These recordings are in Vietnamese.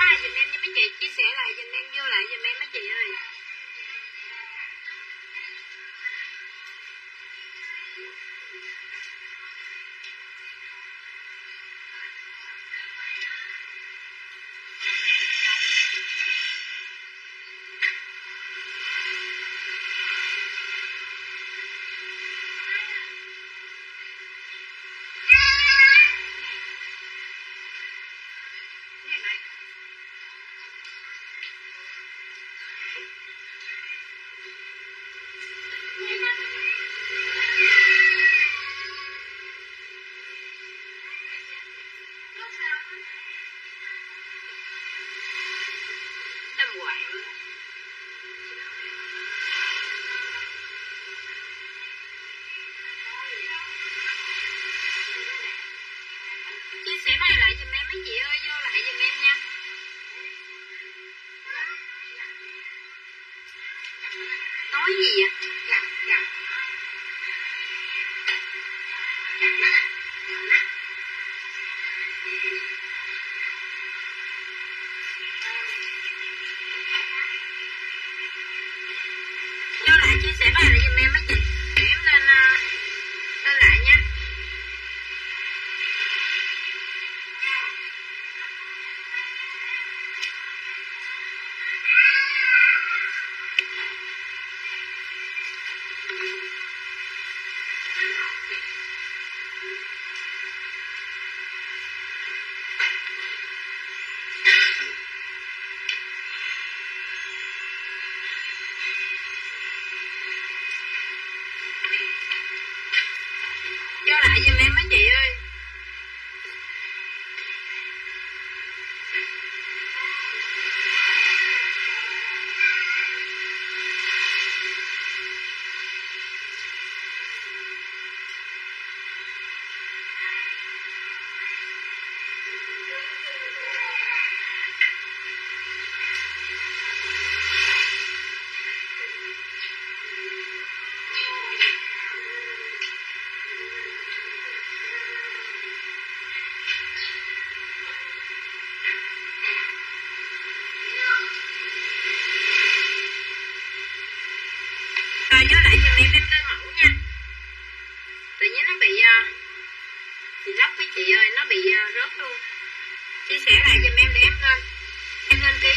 like dùm em nha mấy chị chia sẻ lại dùm em vô lại dùm em mấy chị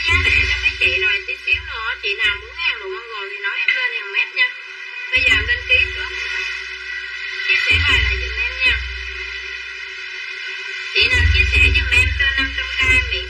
giá này cho mấy chị rồi tí xíu nữa chị nào muốn hàng đồ mongol thì nói em lên hàng mét nha bây giờ lên ký trước chia sẻ bài em nha chị nào chia sẻ giùm em cho 500k miễn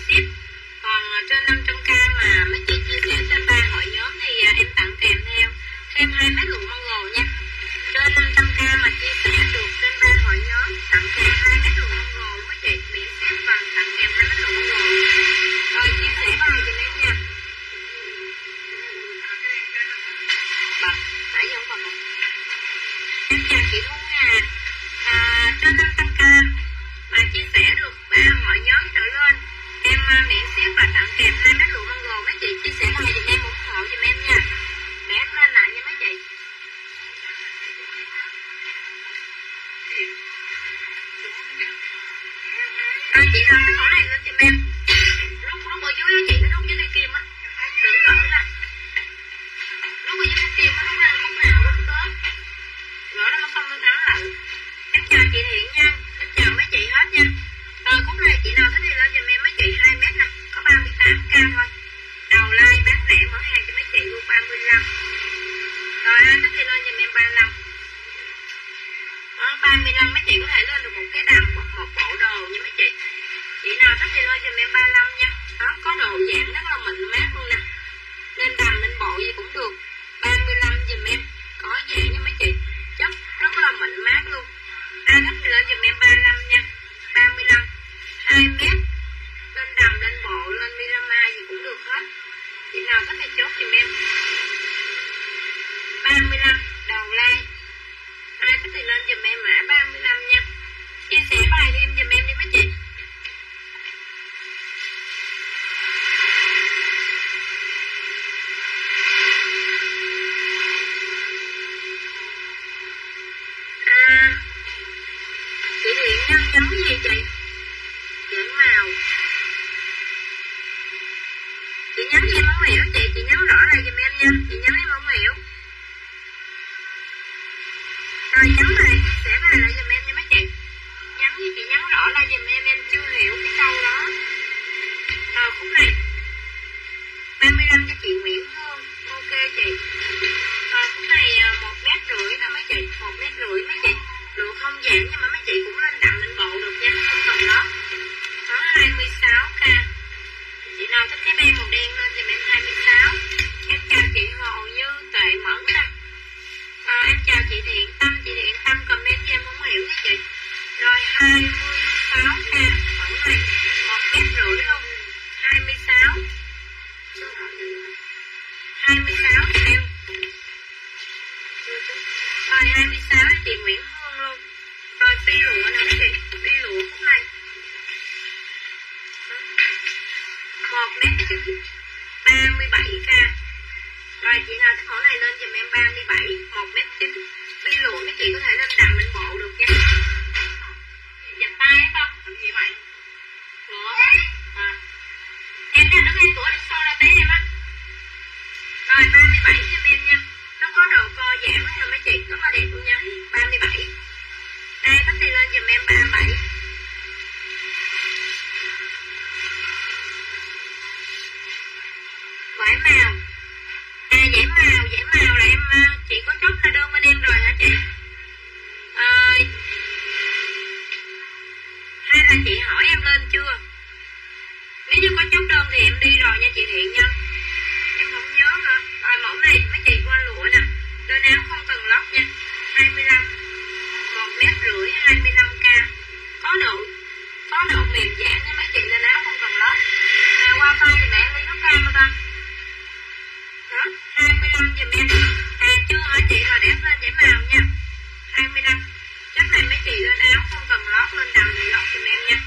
không cần lên đầm thì lót giùm em nha.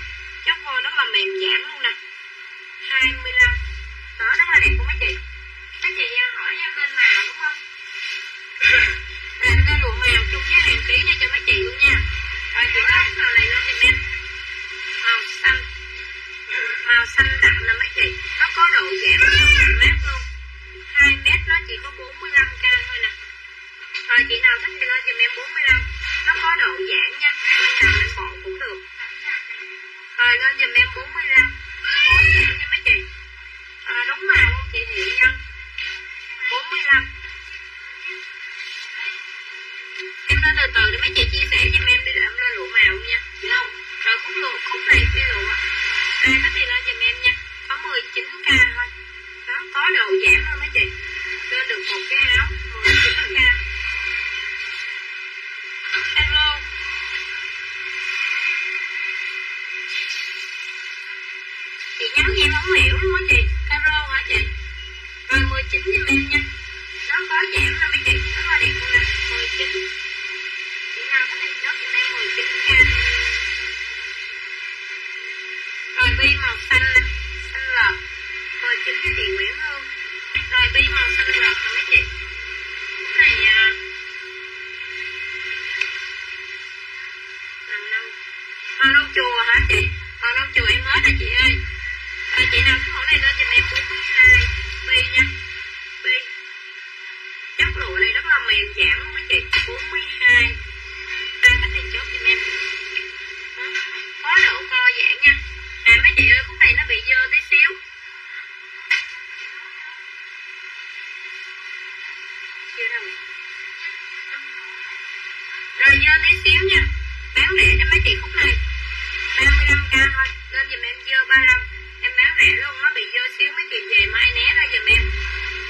Chắc vô nó là mềm giãn luôn nè. 25 đó rất là đẹp của mấy chị? Mấy chị hỏi em lên màu đúng không? Lên ra lụa màu chung với hàng ký cho mấy chị luôn nha. Rồi, chị lấy màu này lên giùm em. Màu xanh. Màu xanh đậm nè mấy chị. Nó có độ giãn rất mát luôn. 2 mét nó chỉ có 45k thôi nè. Rồi, chị nào thích thì lên giùm em 45 nó có độ giãn nha lên đầm lên bộ cũng được rồi lên giùm em 45 có giãn nha mấy chị à, đúng màu không chị Thiện Nhân 45 em lên từ từ để mấy chị chia sẻ cho em đi để em lên lụa màu nha rồi khúc lụa khúc này phi lụa ai có thì lên giùm em nha có 19k thôi đó có độ giảm thôi mấy chị lên được một cái áo 19k không hiểu luôn á chị caro hả chị? Rồi 19 giùm em nha. Nó có giảm nè mấy chị nó là đẹp luôn nè. 19 chị nào có thể chốt giùm em 19 nha. Rồi bi màu xanh nè. Xanh lợt 19 cho chị Nguyễn Hương rồi bi màu xanh lợt nè mấy chị. Cái này à, màu nâu màu nâu chùa hả chị? Màu nâu chùa em hết rồi chị ơi rồi chị nào thích mẫu này lên giùm em 42 bi nha bi chất lụa này rất là mềm chạm luôn mấy chị 42 ai có thể chốt giùm em. Đó, có độ co giãn nha. À mấy chị ơi khúc này nó bị dơ tí xíu. Chưa đâu. Rồi dơ tí xíu nha. Bán rẻ cho mấy chị khúc này. 35k thôi. Lên giùm em dơ 35 xỉu luôn nó bị dơ xíu mấy chị về mai né ra giùm em.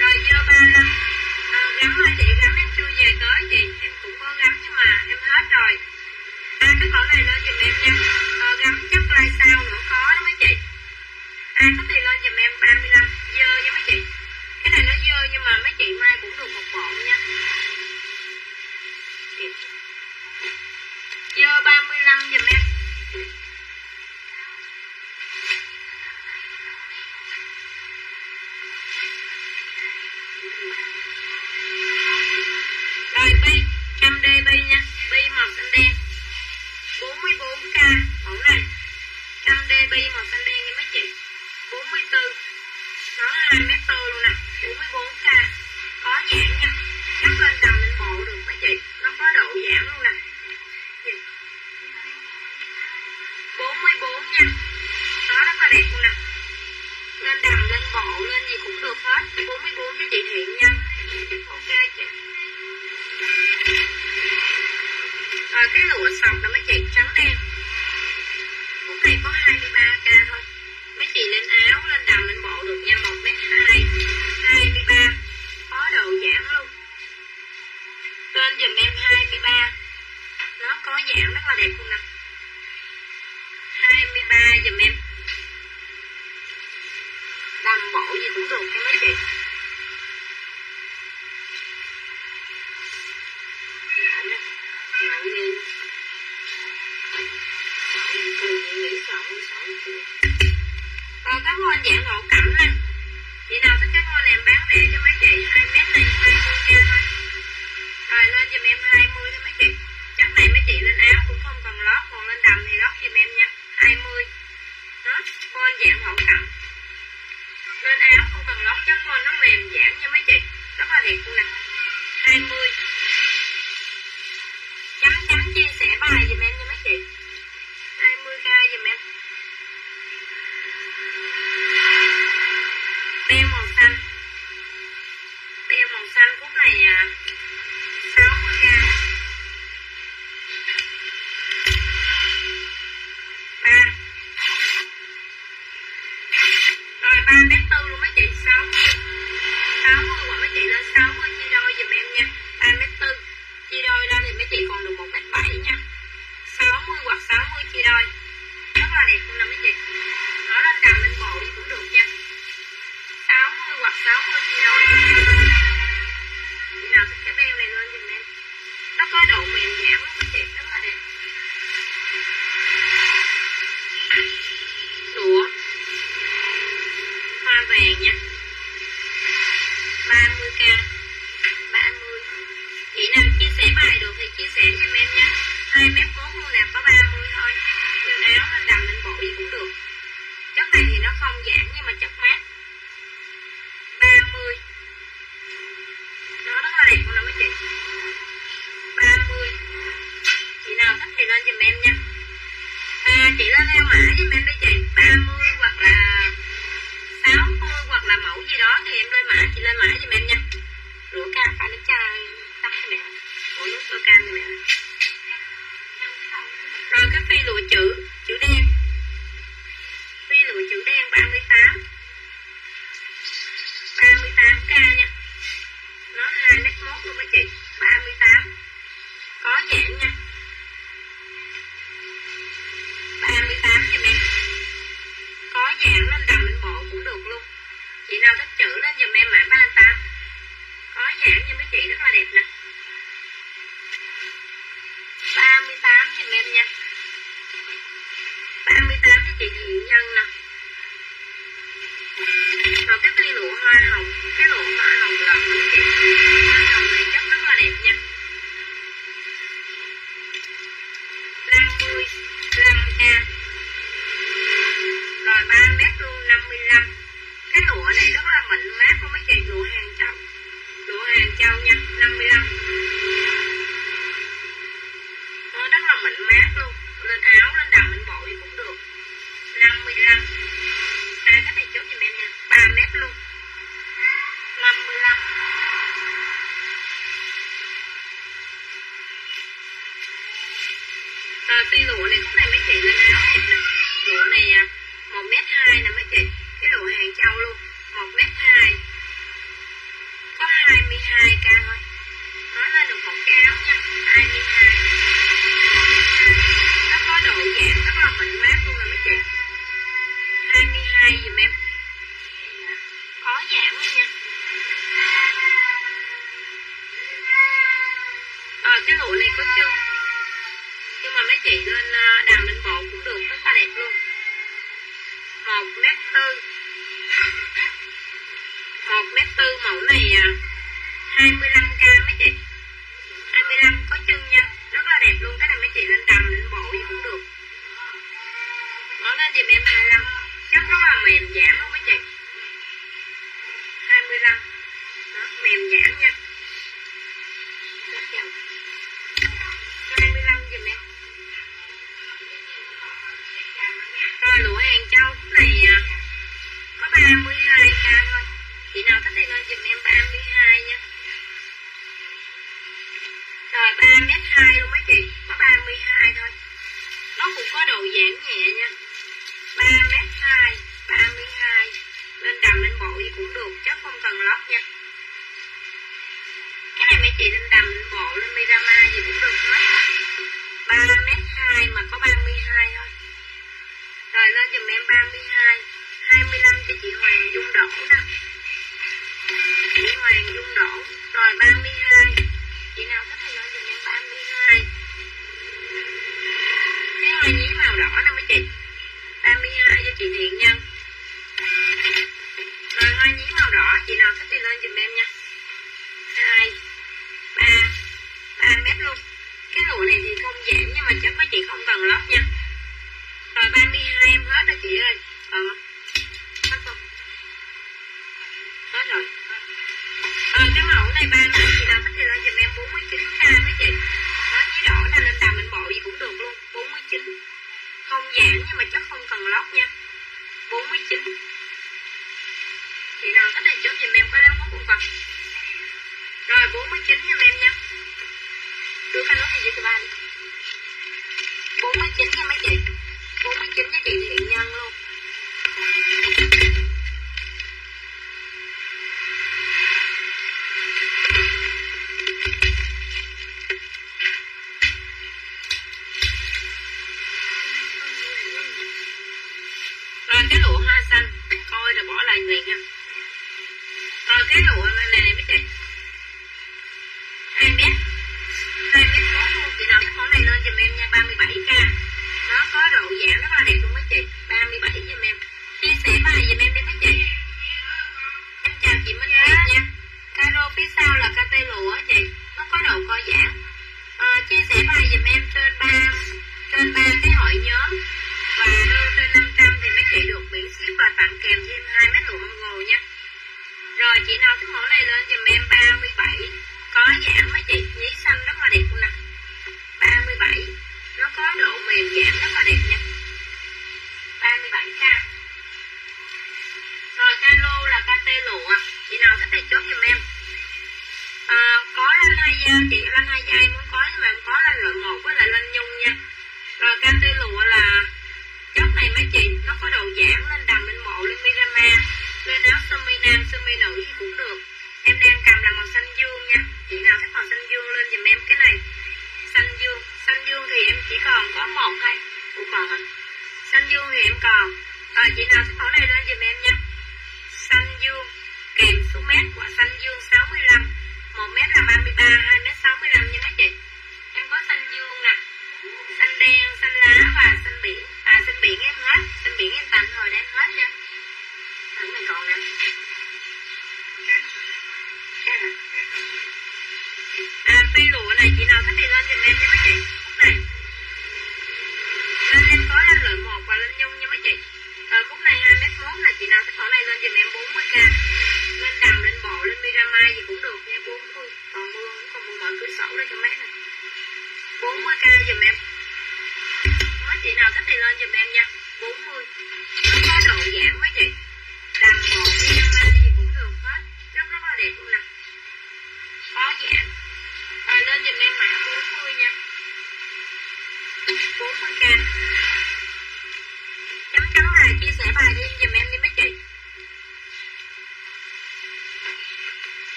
Rồi dơ 35 à, gắm hả chị gắm em chưa về tới chị? Em cũng có gắm nhưng mà em hết rồi. À cái con này lên giùm em nha. À, gắm chắc lai sao nữa có đó mấy chị. À có thể lên giùm em 35 dơ nha mấy chị. Cái này nó dơ nhưng mà mấy chị mai cũng được một bộ nha. Dơ 35 giùm em. Rồi nha, bi màu xanh đen. 44k mẫu này. 100 db màu xanh đen nha mấy chị. 44 nó 2 mét tư luôn nè. 44k có giảm nha. Cắt lên tầm lên bộ được mấy chị. Nó có độ giảm luôn nè. 44 nha. Nó rất là đẹp luôn nè. Lên đầm lên bộ, lên gì cũng được hết. 44 cho chị Thiện nha ok chị thôi cái lụa sọc nó mới chạy trắng đen. Cũng này có 23k thôi. Mấy chị lên áo, lên đầm, lên bộ được nha 1 mét 2, 23 Có độ giãn luôn. Lên dùm em 23 Nó có giãn rất là đẹp luôn nè. 23 dùm em. Đầm bộ gì cũng được cái mấy chị còn cái hoa dạng hậu cẩm nè. Chị nào thích cái hoa này bán rẻ cho mấy chị? 2 mét lên 20 k thôi. Rồi lên giùm em 20 thôi mấy chị. Chắc này mấy chị lên áo cũng không cần lót, còn lên đầm thì lót giùm em nha. 20 đó hoa dạng hậu cẩm. Lên áo không cần lót, chắc hoa nó mềm giãn nha mấy chị. Rất là đẹp luôn nè. 20 Nhưng lên đàm minh bộ cũng được rất là đẹp luôn. Một mét tư. Một mét tư mẫu này ờ, à 25k mấy chị. 25 có chân nha. Rất là đẹp luôn. Cái này mấy chị lên đầm lên bộ gì cũng được. Mẫu lên dùm em? 25 Chắc rất là mềm giảm luôn mấy chị. 25 Đó, mềm giảm nha. Có 32 k thôi Chị nào có thể lên giùm em 32 nha Rồi 3 mét 2 luôn mấy chị. Có 32 thôi. Nó cũng có độ giãn nhẹ nha. 3 mét 2 32 Lên đầm, lên bộ gì cũng được Chứ không cần lót nha. Cái này mấy chị lên đầm, lên bộ, Lên Mirama gì cũng được hết. 3 mét 2 mà có 32 thôi. Rồi, lên giùm em 32 25 cho chị Hoàng Dung Đỗ nè. Chị Hoàng Dung Đỗ, Rồi 32 Chị nào thích thì nói giùm em 32 Cái hoa nhí màu đỏ nè mấy chị. 32 cho chị Thiện Nhân Rồi hoa nhí màu đỏ, Chị nào thích thì lên dùm em nha. 2 3 3 mét luôn. Cái lụa này thì không giảm Nhưng mà chắc mấy chị không cần lót nha. Rồi 32 em hết rồi chị ơi. Còn cái mẫu này ba mét chị nào có thể lên giùm em 49k mấy chị Đó, nhí đỏ là lên đầm mình bộ gì cũng được luôn 49 Không giãn nhưng mà chắc không cần lót nha 49 Chị nào thích thì chốt giùm em có đeo mốt một vật Rồi 49 giùm em nha. Đưa cái nốt này cho ba đi. 49 nha mấy chị. 49 cho chị Thiện Nhân luôn. Cái lụa này này mấy chị hai mét. Hai mét 4 luôn Chị nào cái món này lên giùm em nha 37k Nó có độ giãn rất là đẹp luôn mấy chị. 37 giùm em. Chia sẻ bài giùm em đi mấy chị? Em chào chị Minh Nguyệt nha. Caro phía sau là KT lụa chị. Nó có độ co giãn à, ờ, Chia sẻ bài giùm em trên ba Trên ba cái hội nhóm.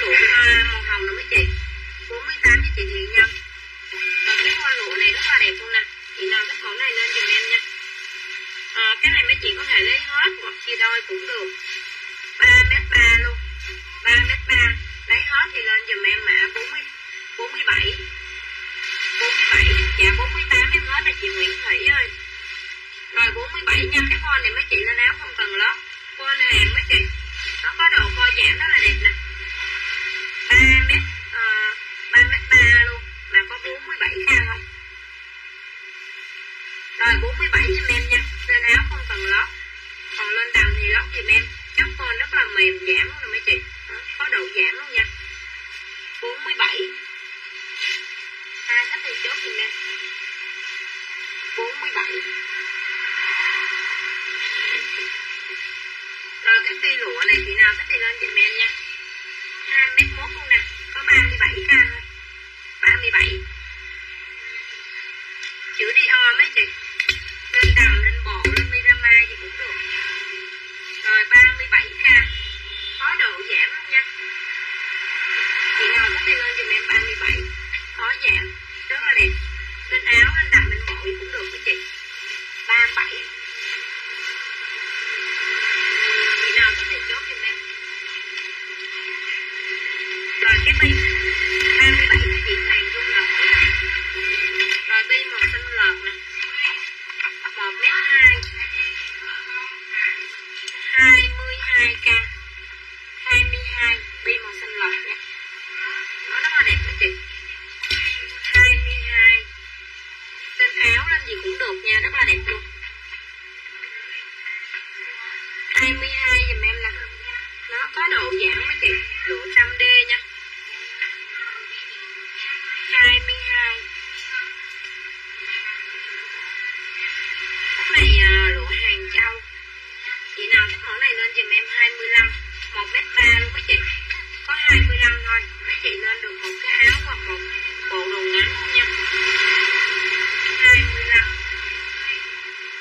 Rồi lụa màu hồng nữa mấy chị. 48 cho chị Thiện nha. Còn cái hoa lụa này rất là đẹp luôn nè. Chị nào thích mẫu này lên dùm em nha. À, cái này mấy chị có thể lấy hết hoặc chia đôi cũng được. 3 mét 3 luôn. 3 mét 3 lấy hết thì lên dùm em mã 40 47 47 dạ 48 em hết là chị Nguyễn Thủy ơi. Rồi 47 nha. Cái con này mấy chị lên áo không cần lót. Con hàng mấy chị nó có đồ co giãn rất là đẹp nè. 3 mét 3 luôn là có 47 k không rồi 47 giùm em nha lên áo không cần lót. Còn lên đầm thì lót giùm em. Chất con rất là mềm giảm luôn nè mấy chị. Đó, có độ giảm luôn nha. 47 ai thích thì chốt giùm em. 47 rồi cái cây lụa này chị nào thích thì lên giùm em nha. 2 mét mốt luôn nè. Có 37k thôi 57 chữ đi o mấy chị. Lên đầm, lên bộ, lên mirama gì cũng được. Rồi 37k có độ giảm luôn nha? Chị nào có thể lên dùm em 37 có giảm. Rất là đẹp. Lên áo, lên đầm, lên bộ gì cũng được mấy chị. 37 chị nào có thể chốt dùm em? Rồi cái bi 37 cái chị này màu xanh lợt nè 1 hai 2 22k 22 bi màu xanh lợt nha nó rất là đẹp mấy chị 22 lên áo lên gì cũng được nha. Rất là đẹp luôn 22 giùm em là nó có độ giãn mấy chị lụa trăm 25 thôi. Mấy chị lên được một cái áo hoặc một bộ đồ ngắn nha. 25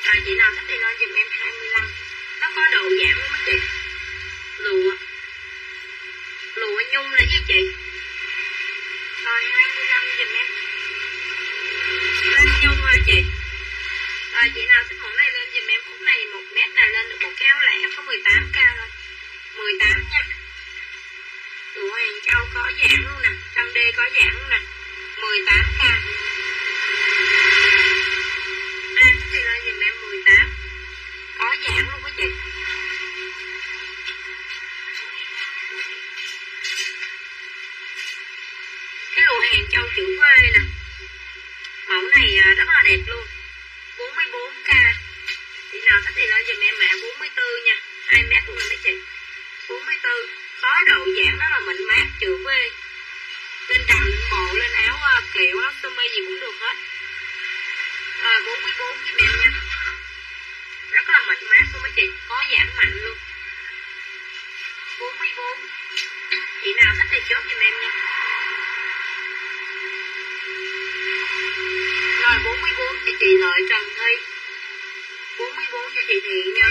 à, chị nào thích thì lên dùm em 25 nó có độ giảm không chị? Lụa. Lụa nhung là chị? Rồi 25 dùm em. Lên nhung hả chị? Rồi chị nào thích mẫu này lên dùm em. Khúc này một mét này lên được một cái áo lẻ có 18 cao thôi. 18 có giảng à, luôn nè 5D có giảng nè 18k Em có thể lên dùm em 18 Có giảng luôn quý chị. Cái lùa hàng châu chữ quê nè. Mẫu này à, rất là đẹp luôn. 44k Chị nào thích thì lên dùm em mã 44 nha. Hai mét luôn nè mấy chị 44 đầu dạng đó là mình mát trượt với lên đầm mộ lên áo à, kiểu áo sơ mi gì cũng được hết. Rồi à, 44 chị em nha rất là mạnh mát của mấy chị có giảm mạnh luôn. 44 chị nào thích thì chốt giùm em nha. Rồi 44 cho chị Lợi Trần Thi. 44 cho chị Thiện nha.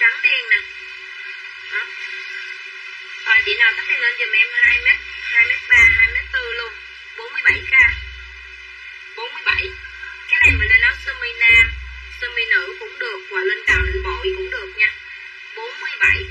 trắng đen nè. Đó. rồi chị nào tắt này lên dùm em 2 mét 2 mét 3 2 mét 4 luôn. 47k 47 cái này mình lên áo sơ mi nam sơ mi nữ cũng được và lên đầm bội cũng được nha. 47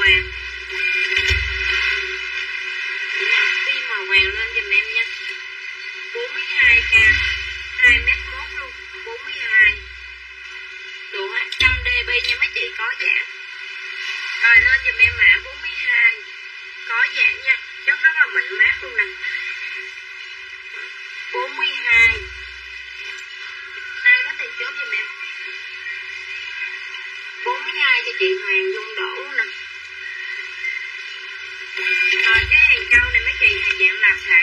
hoàng Phi màu vàng lên dùm em nha. 42k 2 mét 1 luôn 42 Đủ 100 db nha mấy chị, có giảm Rồi, lên dùm em mã châu này mấy chị hàng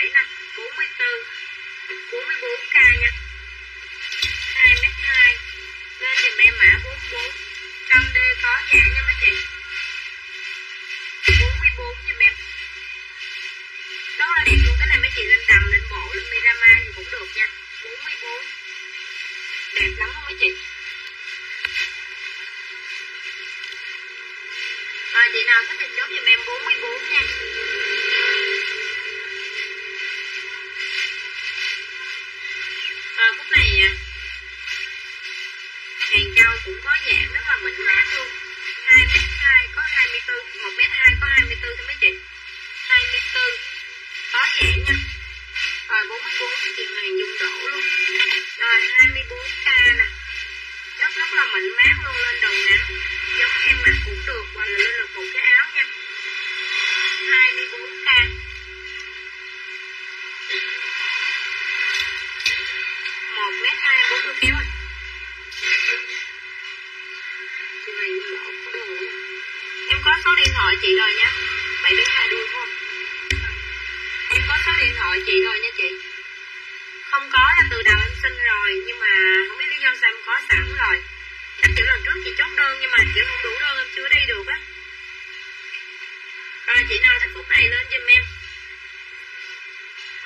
cũng đó dạng là mát luôn. 2 mét 2 có 24 1 mét 2 có 24 thôi mấy chị. 24 có dạng nha. Rồi 44 thì chị Hoàng Dung đổ luôn. Rồi 24k nè. Rất rất là mịn mát luôn, lên đầu nắng giống em mặc cũng được, hoặc là lên được cũng chị rồi nha. Mày biết hai đuôi không? Em có số điện thoại chị rồi nha chị. Không có là từ đầu em xin rồi, nhưng mà không biết lý do sao em có sẵn rồi. Chắc kiểu lần trước chị chốt đơn, nhưng mà kiểu không đủ đơn em chưa đi được á. Rồi chị nào thích phút này lên giùm em.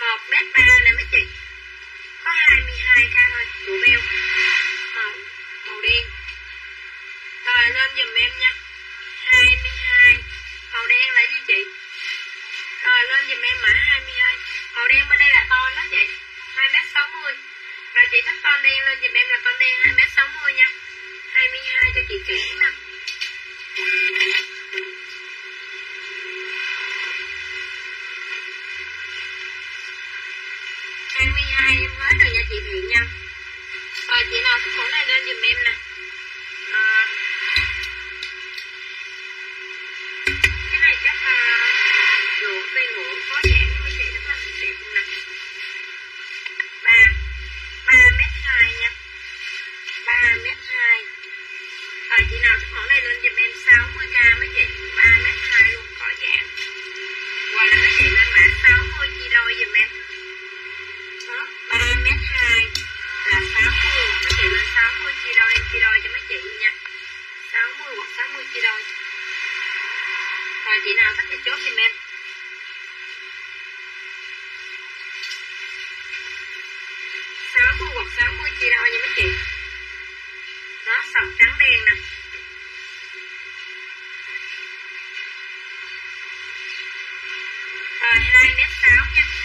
Một mét ba nè mấy chị. Có 22 k thôi đủ beo màu màu đen. Rồi lên giùm em nha. Ơi con đen em là con đen 2 mét 60 nha. 22 cho chị kỹ nè. Hai em hết rồi nha chị Thiện nha. Rồi, chị nào thích mẫu này lên giùm em nè. Chị nào có thể chốt cho em sáu mươi hoặc sáu mươi chia đôi nha mấy chị nó sọc trắng đen nè. Rồi, hai mét sáu nha.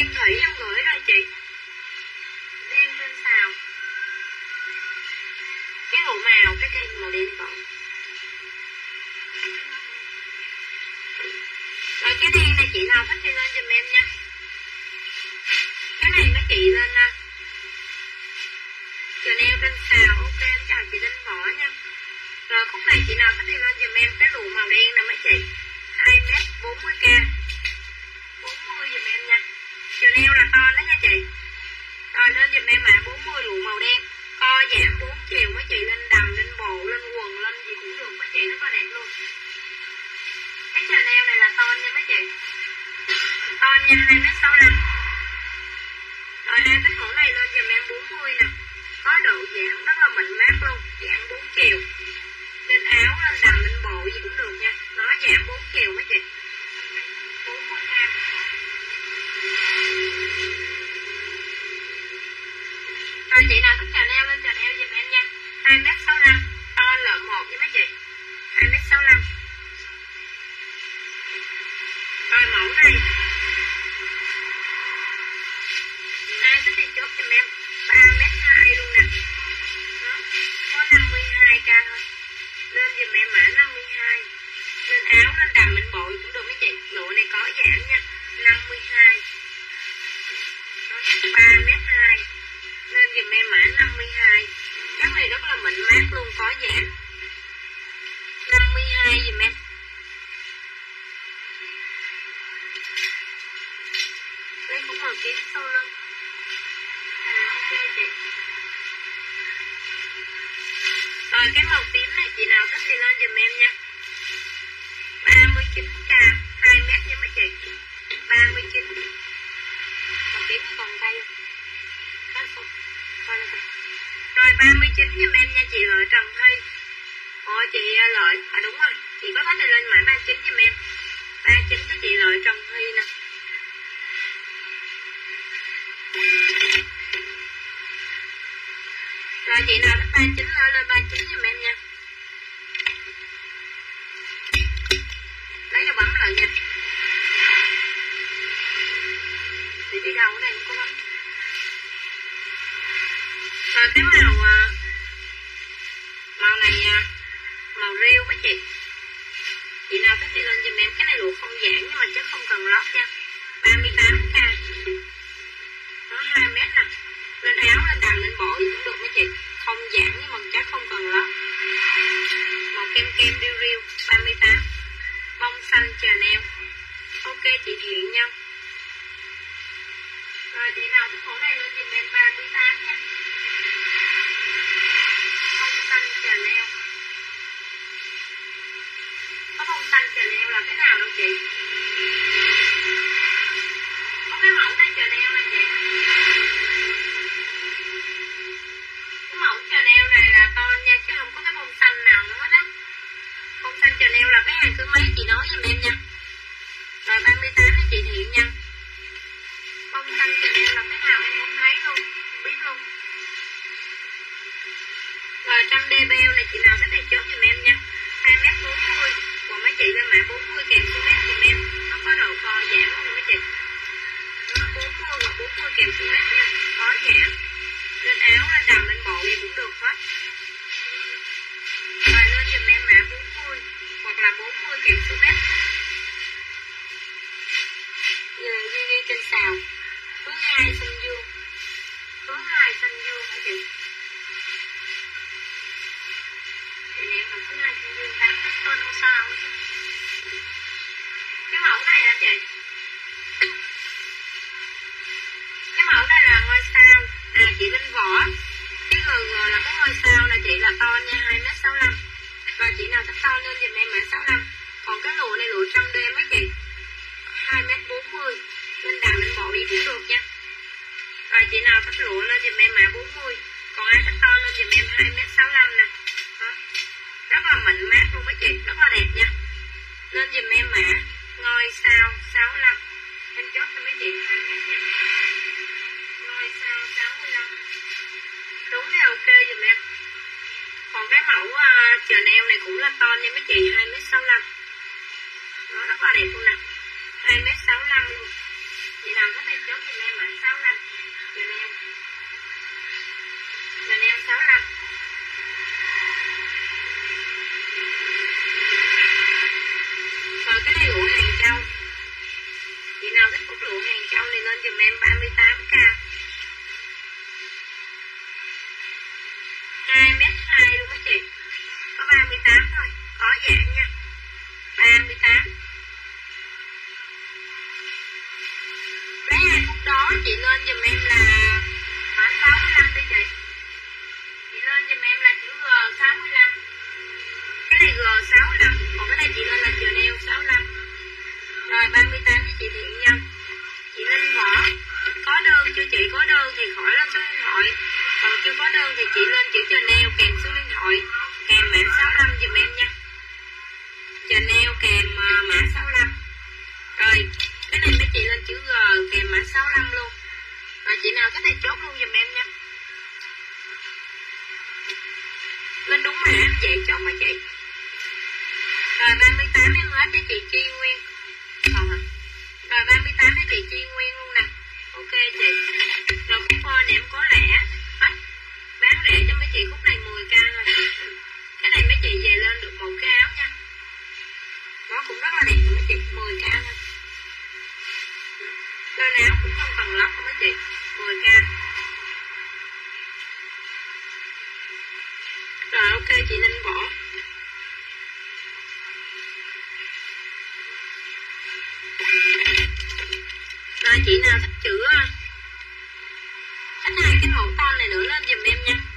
À chị Kim Rồi chị nào thích 39 lên lên 39 giùm em nha. Lấy cho bấm lại nha. Thì đi đâu ở đây không có bấm Rồi cái màu à, Màu này à, Màu riêu mấy chị. Chị nào thích thì lên giùm em Cái này luộc không giãn nhưng mà chắc không cần lót nha. 38k Nó 2 mét nè. Lên áo, lên đầm, bộ cũng được mấy chị. Không giảm nhưng mà chắc không cần lắm, Màu kem kem riêu riêu 38 Bông xanh Chanel. Ok chị Thiện nha. Rồi chị nào thích mẫu này lên giùm em 38 nha. Bông xanh Chanel. Có bông xanh Chanel là cái nào đâu chị? Có cái mẫu Chanel này là con nha Chứ không có cái bông xanh nào nữa đó, Bông xanh Chanel là cái hàng thứ mấy chị nói giùm em nha. Rồi 38 với chị Thiện nha. Bông xanh Chanel là cái nào em không thấy luôn Không biết luôn. Rồi trăm đê beo này chị nào có thể chốt giùm em nha. 2m40 Còn mấy chị lên mã 40 kèm xuống mét giùm em. Nó có đầu co giảm luôn mấy chị. Nó 40 bốn 40 kèm xuống mét nha Có giảm lên áo, anh đầm, lên bộ gì cũng được hết. Rồi lên giùm em mã 40 Hoặc là 40 kèm số mét Giờ ghi ghi trên xào Thứ hai xanh dương. Thứ hai xanh dương hả chị Thì em là thứ hai xanh dương Đặt cái tên sao chứ? Cái người là cái ngôi sao là chị là to nha, hai m sáu năm và chị nào thích to lên dùm em mã sáu năm còn cái lụa này, lụa trăm đêm mấy chị, hai m bốn mươi. Lên đầm lên bộ gì cũng được nha. Rồi chị nào thích lụa lên dùm em mã bốn mươi. Còn ai thích to lên dùm em hai m sáu năm nè. Rất là mịn mát luôn mấy chị, rất là đẹp nha. Lên dùm em mã ngôi sao sáu năm em chốt cho mấy chị hai m nha Ngôi sao 65 Đúng là ok giùm em Còn cái mẫu Chanel này cũng là to nha mấy chị 2m65 Nó rất là đẹp luôn nè. 2m65 luôn. Chị nào có thể chốt cho em mã 65 Chanel Chanel 65 Rồi cái này lụa hàng châu. Chị nào thích cúc lụa hàng châu thì lên dùm em 38k 38 thôi khó giảng nha. 38 mấy hai lúc đó chị lên dùm em là mã 65 đi chị. Chị lên dùm em là chữ G 65 cái này G 65 còn cái này chị lên là chữ đeo 65 rồi 38 cho chị thiện nhân chị Linh Võ có đơn, chưa chị? Có đơn thì khỏi lên số điện thoại. Còn chưa có đơn thì chị lên chữ Chanel kèm số điện thoại. Kèm mã kèm à, mã 65 rồi, cái này mấy chị lên chữ G, kèm mã 65 luôn. Rồi, chị nào có thể chốt luôn giùm em nha lên đúng mã vậy chốt mà chị rồi 38 em hết cho chị Chi Nguyên. Còn à rồi 38 cho chị Chi Nguyên luôn nè. Ok chị. Rồi, khúc phone này em có lẻ. Bán rẻ cho mấy chị khúc này 10k thôi. Cái này mấy chị về lên được một cũng rất là đẹp mấy chị 10k thôi lên áo cũng không cần lót mấy chị 10k rồi, ok, chị Ninh bỏ. Rồi, chị nào thích chữ thích hai cái mẫu con này nữa lên giùm em nha.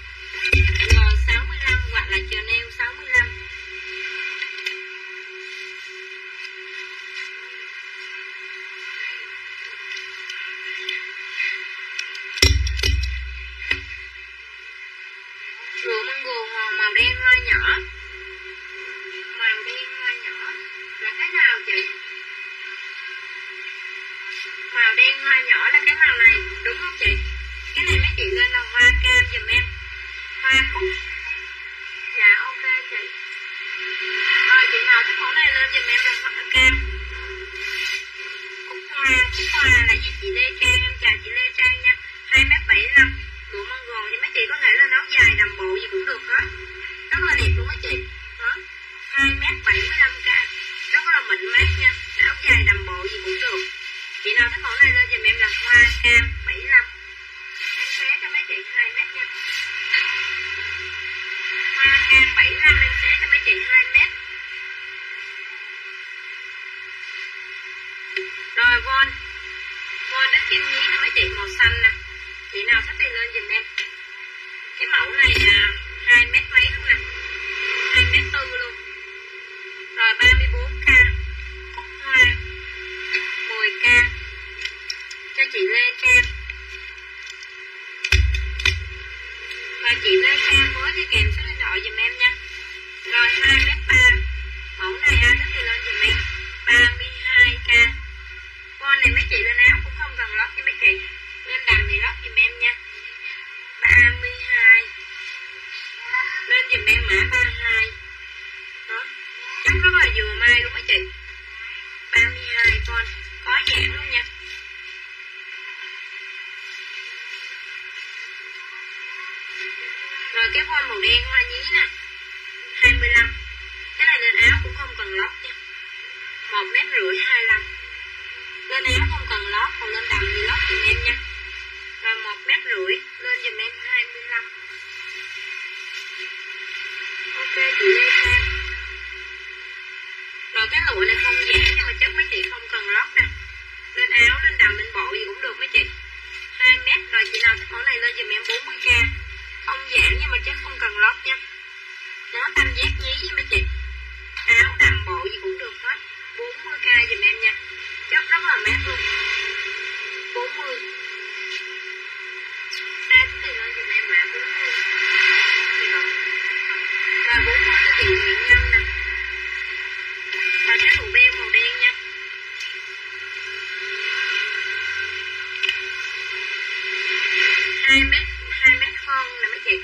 2 mét 2 mét hơn nè mấy chị.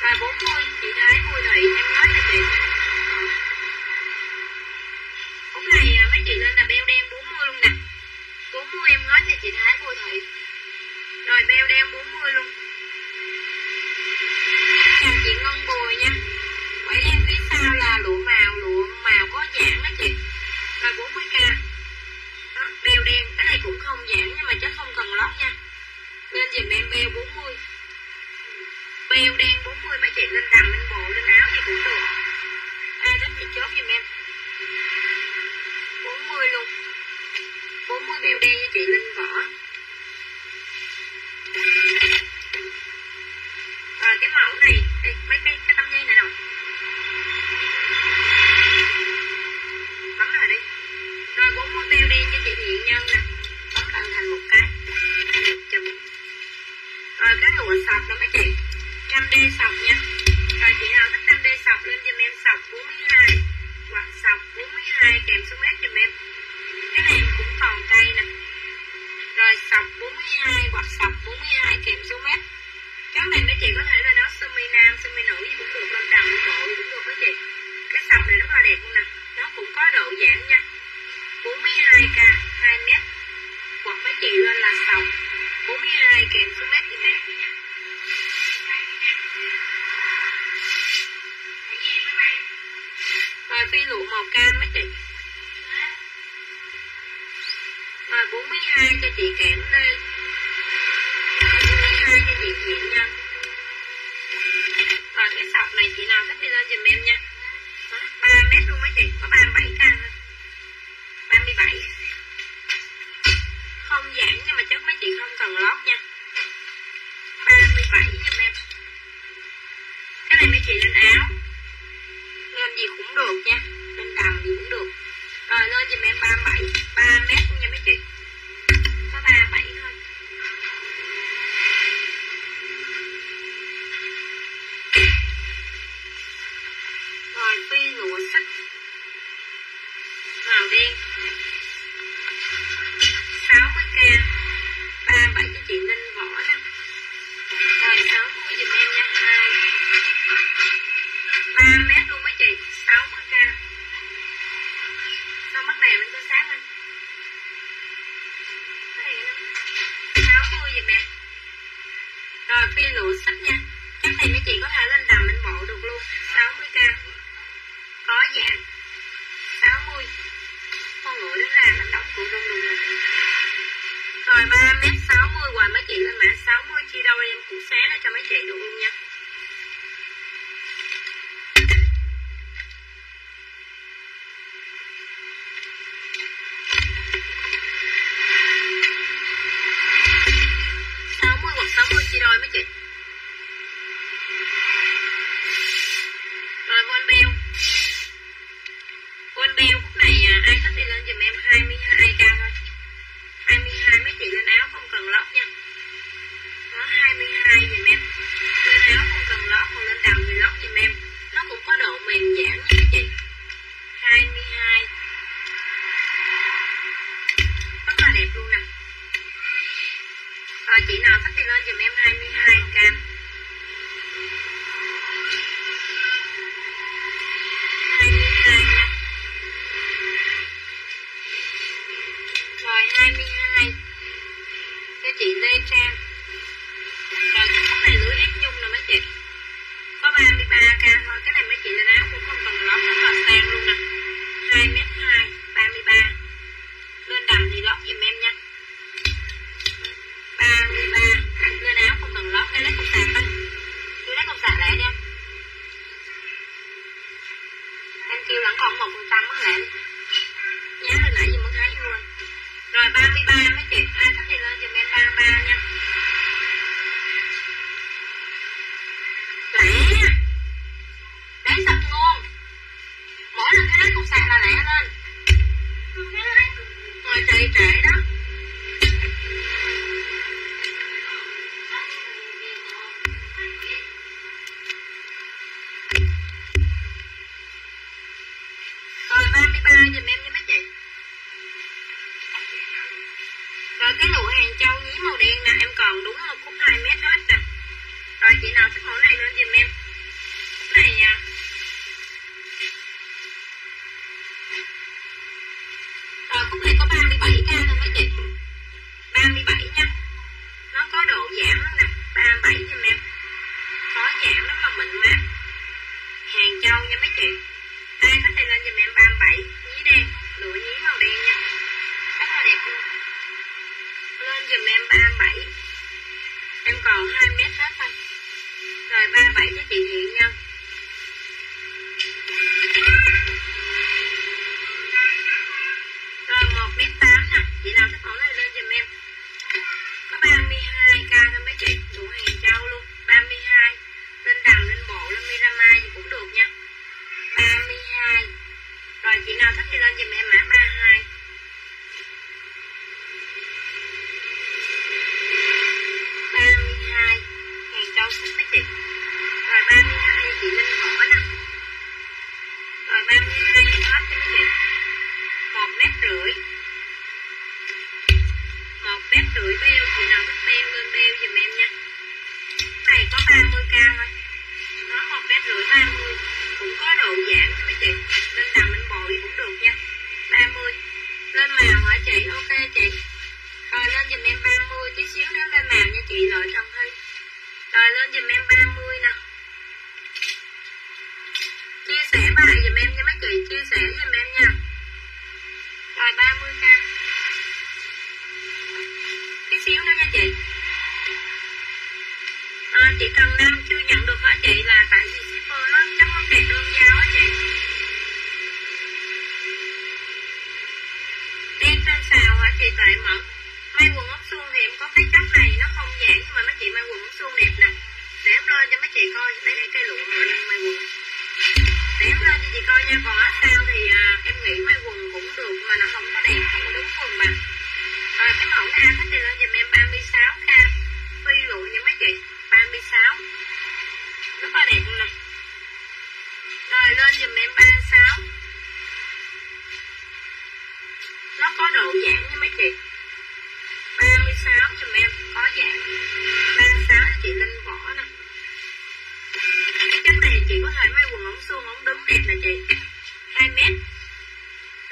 Và 40 chị thấy mùi thị em nói cho chị ống này mấy chị lên là beo đen 40 luôn nè. 40 em nói cho chị thấy mùi thị rồi beo đen 40 luôn. Chào chị Ngân Bùi nha. Quẩy đen phía sau là lụa màu lụa màu có giãn đó chị. Rồi 40k đó, beo đen cái này cũng không giãn nhưng mà chắc không cần lót nha. Lên dùm em beo 40 Beo đen 40 mấy chị lên đầm lên bộ lên áo thì cũng được. Ai thích thì chốt giùm em. 40 luôn. 40 beo đen với chị Linh vỏ Rồi cái mẫu này Đây, mấy cái, cái tấm dây này nào? Bấm lại đi. Rồi 40 beo đen cho chị Hiện Nhân nè. nổi sọc nó mới chảy 5D sọc nha. Rồi chị nào hai cái chị cảm ơn chị nào có thể lên giùm em 22 gram rồi 22 cho chị Lê Trang. Rồi, cái này lưới ép nhung rồi mấy chị. Có 33 gram thôi, cái này mấy chị lên áo cũng không cần lót nó vào sang luôn nè. 2 mét Thank you.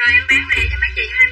Rồi em bán lẻ cho mấy chị lên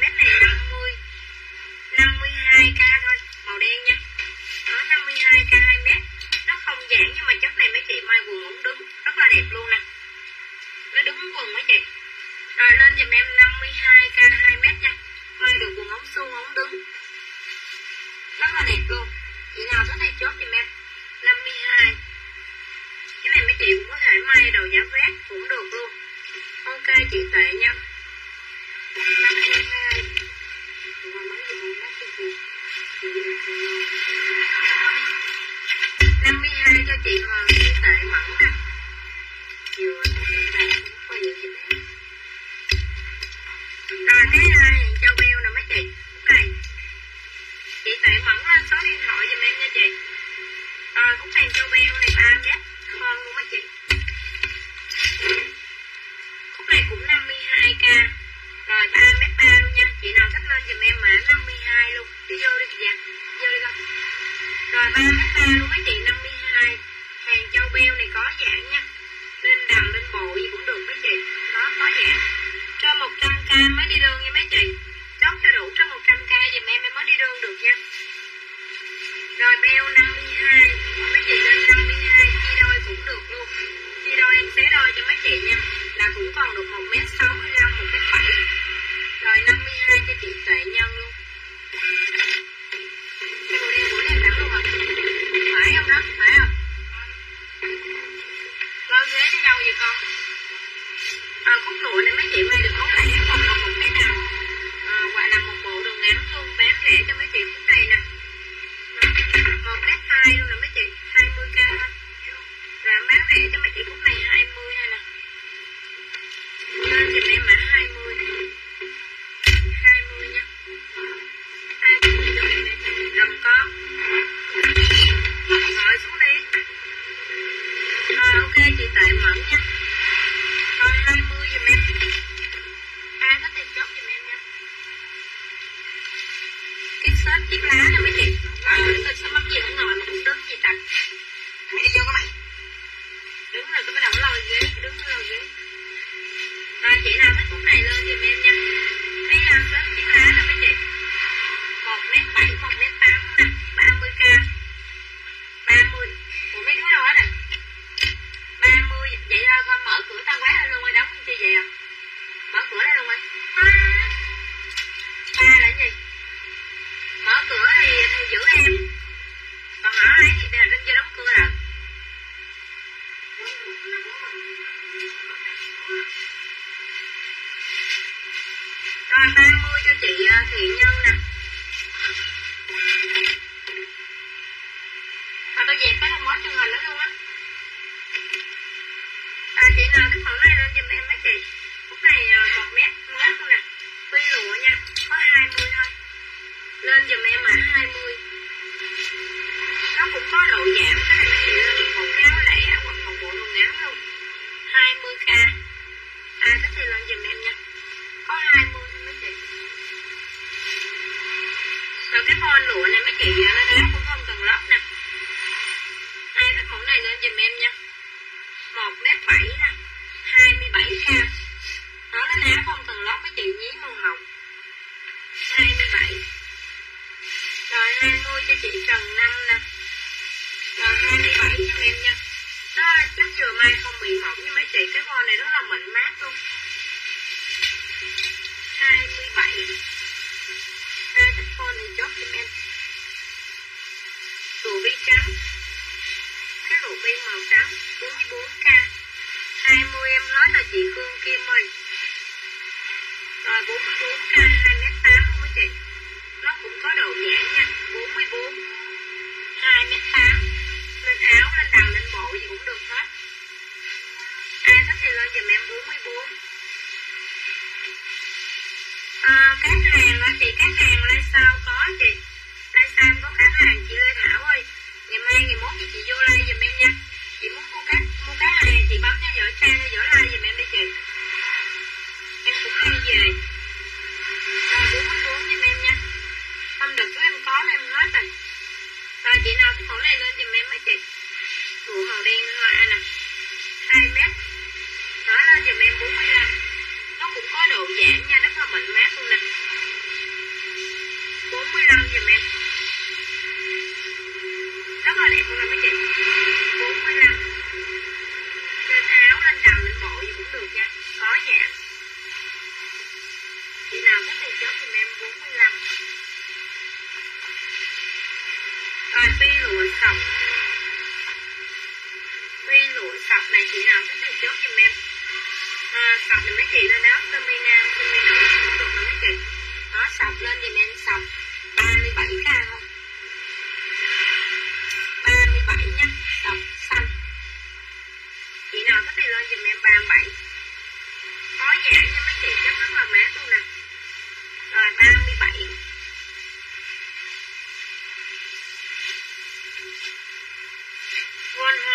hai mươi cho chị trần năm. Nè rồi ờ, hai mươi bảy cho em nha. Nó chắc vừa mai không bị mỏng nhưng mấy chị, cái hoa này rất là mịn mát luôn 27 hai cái hoa này chốt giùm em. Rượu bi trắng. Cái rượu bi màu trắng 44k 20 em nói là chị Phương Kim ơi. Rồi 44k 2m8 không mấy chị? Nó cũng có độ giãn nha. 44 2m8 lên áo lên đầm lên bộ gì cũng được hết. Ai thích thì lên giùm em 44 à, ờ, các hàng á chị các hàng lai sao có chị? Lai sao có các hàng chị lê thảo ơi. Ngày mai ngày mốt thì chị vô lai giùm em nha. Chị muốn mua các mua các hàng chị bấm theo dõi trang theo dõi lai giùm em đi chị. Em cũng hay về. Rồi bốn mươi bốn giùm em nha. Hôm đợt sao chị nào cái này lên giùm em mấy chị. Rượu màu đen hoa nè 2 mét. Nó lên giùm em 45 Nó cũng có độ giãn nha nó có mịn mát luôn nè. 45 giùm em Rất là đẹp luôn nè mấy chị. 45 Lên áo, lên đầm, lên bộ gì cũng được nha. Có giãn. Chị nào có thể chốt giùm em 45 à, tuy lụa sọc tuy lụa sọc này chị nào có thể chốt giùm em? À, Sọc thì mấy chị lên áo sơ mi nam, sơ mi nữ cũng được rồi mấy chị. Đó sọc lên giùm em sọc 37k không? 37 nha. Sọc xanh. Chị nào có thể lên giùm em 37 Có giãn nha mấy chị chắc rất là mát luôn nè. Rồi 37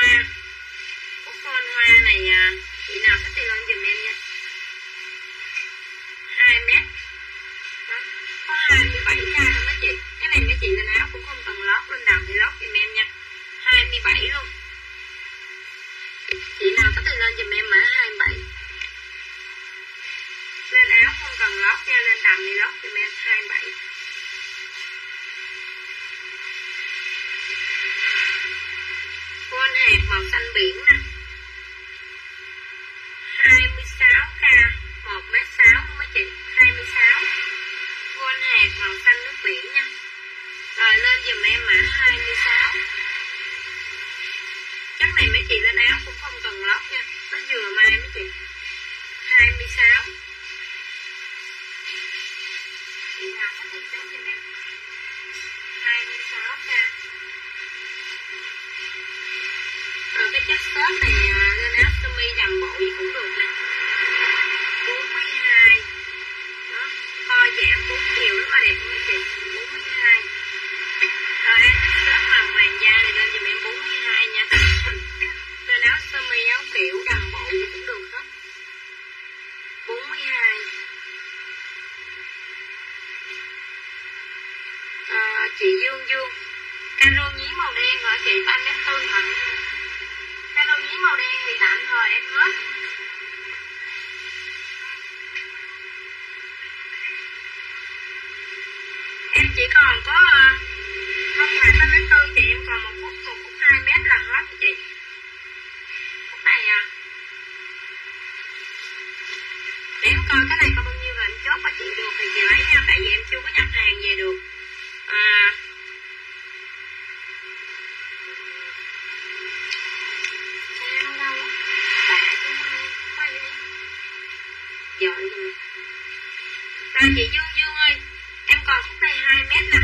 hoa Cúc con hoa này à, chị nào có thì lên giùm em nha. Hai mét. Đó, Có 27k thôi mấy chị. Cái này mấy chị lên áo cũng không cần lót Lên đầm thì lót giùm em nha. 27 luôn. Chị nào có thì lên giùm em mã 27 Lên áo không cần lót nha Lên đầm thì lót giùm em 27 Con hẹp màu xanh biển nè. 26k 1m6 luôn mấy chị? 26 Con hẹp màu xanh nước biển nha. Rồi lên giùm em mã 26 Chắc này mấy chị lên áo cũng không cần lót nha. Nó vừa mai mấy chị. 26 Chị nào có thể chốt giùm em? 26 Chất này lên áo sơ mi đầm bộ gì cũng được nè. 42 Đó, co giảm 4 chiều rất là đẹp mấy chị 42 Rồi em chất màu vàng da này lên giùm em 42 nha. Lên áo sơ mi áo kiểu đầm bộ gì cũng được hết. 42 à, ờ, Chị Dương Dương. Caro nhí màu đen hả chị? Ba mét màu đen thì tạm thời em hết Em chỉ còn có ờ, Không phải 3 mét tư thì em còn một phút một phút hai mét là hết chị. Phút này à Để em coi cái này không chị Dương Dương ơi, Em còn khúc này 2 mét nè.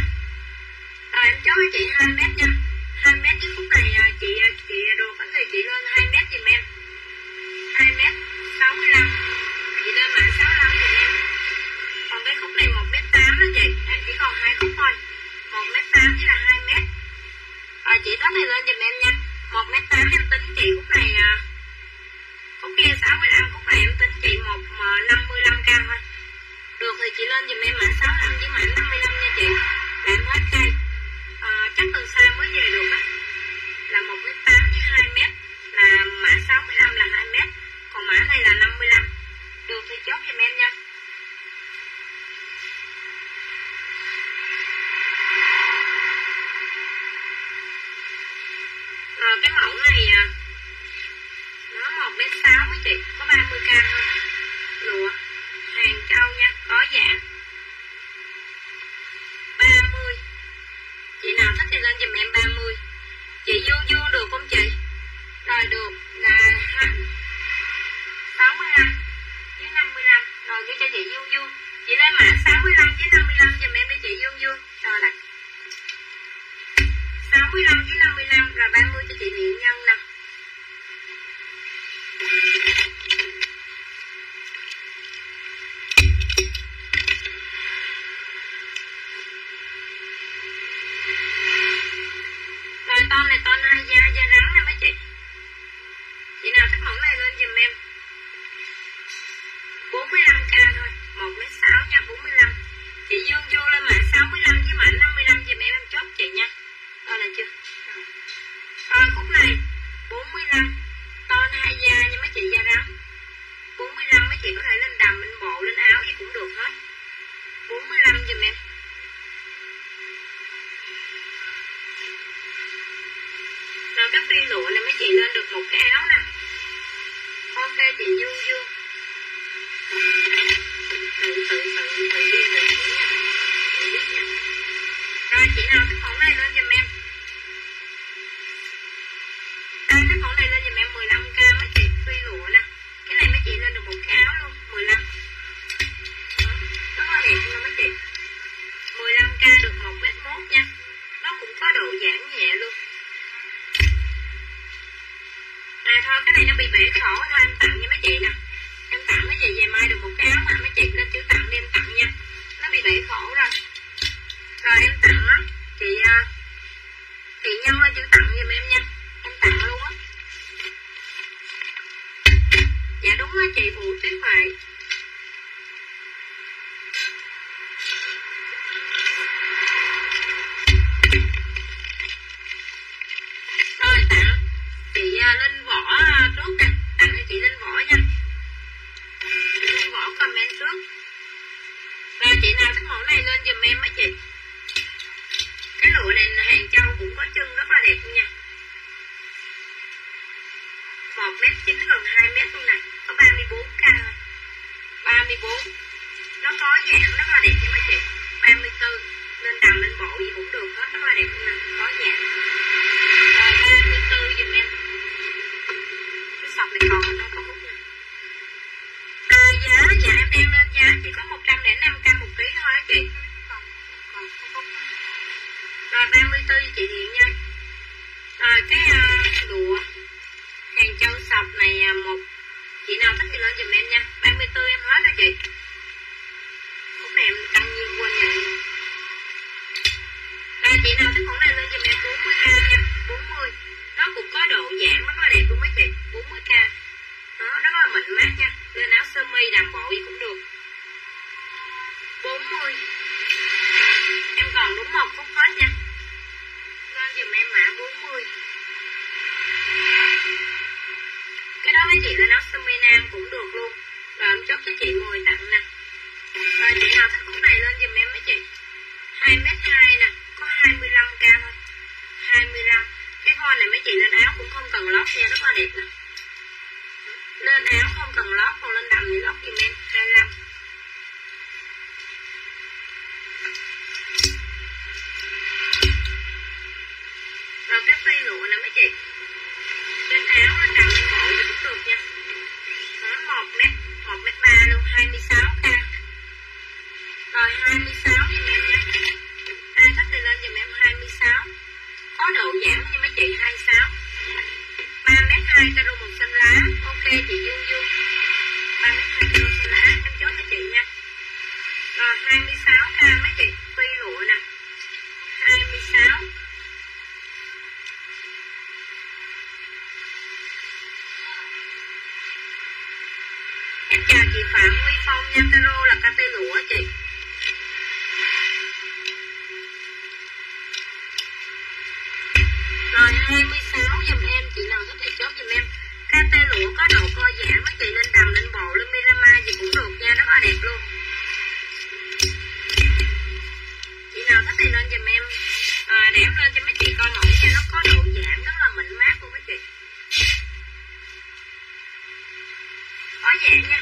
Rồi em chốt cho chị 2 mét nha. 2 mét với khúc à, à, này chị chị đồ vẫn thì chị lên 2 mét giùm em. 2 mét 65 Chị lên mã 65 giùm em. Còn cái khúc này 1 mét 8 đó chị, Em chỉ còn hai khúc thôi. 1 mét 8 với là 2 mét. Rồi chị đó này lên giùm em nha. 1 mét 8 em tính chị khúc này Khúc kia 65 Khúc này em tính chị 1 55k thôi chị lên giùm em mã 65 với mã 55 nha chị. Là em hết cây à, chắc từ xa mới về được á. Là 1 mét 8 với hai mét. Là mã 65 là 2 mét. Còn mã này là 55 được thì chốt giùm em nha. Rồi cái mẫu này à, nó một mét sáu mấy chị. Có 30 k thôi. Với 55 cho em đi chị vuông vuông rồi là 65 với 55 rồi 30 cho chị Niệm nha Linh Võ trước nè Tặng cho chị Linh Võ nha. Linh Võ comment trước. Và chị nào thích mẫu này lên giùm em á chị. Cái lụa này hàng châu cũng có chân rất là đẹp luôn nha. 1 mét chín gần 2 mét luôn nè, Có 34 căn 34 Nó có dạng rất là đẹp nha mấy chị. 34 Lên đầm lên bộ gì cũng được hết, rất là đẹp luôn nè, Có dạng Rồi 34 giùm em à, Giá dạ em đang lên giá chỉ có 105 trăm một ký thôi á chị Còn còn không Rồi 34 chị Điện nha Rồi cái uh, hàng châu sọc này một chị nào thích thì lên giùm em nha 34 em hết rồi chị lúc này em tăng nhiên quên rồi, rồi chị nào thích cũng này lên giùm em 40k nha 40 nó cũng có độ giãn rất là đẹp luôn mấy chị 40k nó rất là mịn mát nha lên áo là mi bộ gì cũng được. 40 em còn đúng một phút hết nha. Lên giùm em mã 40 cái đó mấy chị lên áo sơ mi nam cũng được luôn. Rồi em chốt cho chị 10 tặng nè. Rồi chị nào thích mẫu này lên giùm em mấy chị. 2 m 2 nè, có 25k thôi. 25 cái phone này mấy chị lên áo cũng không cần lót nha, rất là đẹp nè. Lên áo không cần lót còn lên đầm thì lót có giãn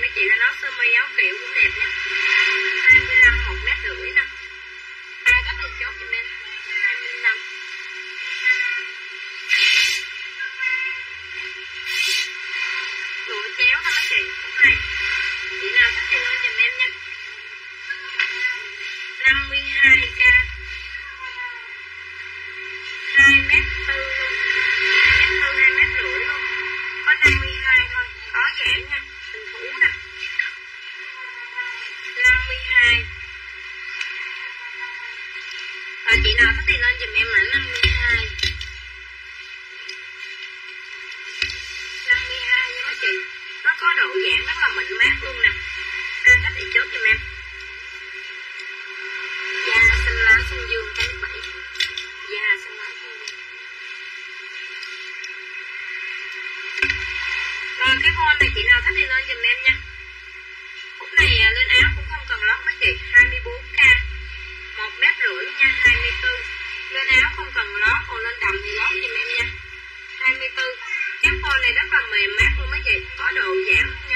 mấy chị lên áo sơ mi áo kiểu cũng đẹp nhé 25 nào có thể lên giùm em mã 52 52 nha các chị nó có độ dạng rất là mịn mát luôn nè. Ai có thể chốt giùm em? Da xanh lá xanh dương tháng bảy da xanh lá xanh dương rồi cái con này chị nào thích thì lên giùm em nha? nha 24 lên áo không cần lót, còn lên đầm thì lót giùm em nha. 24 cái phôi này rất là mềm, mát luôn mấy chị. Có độ giảm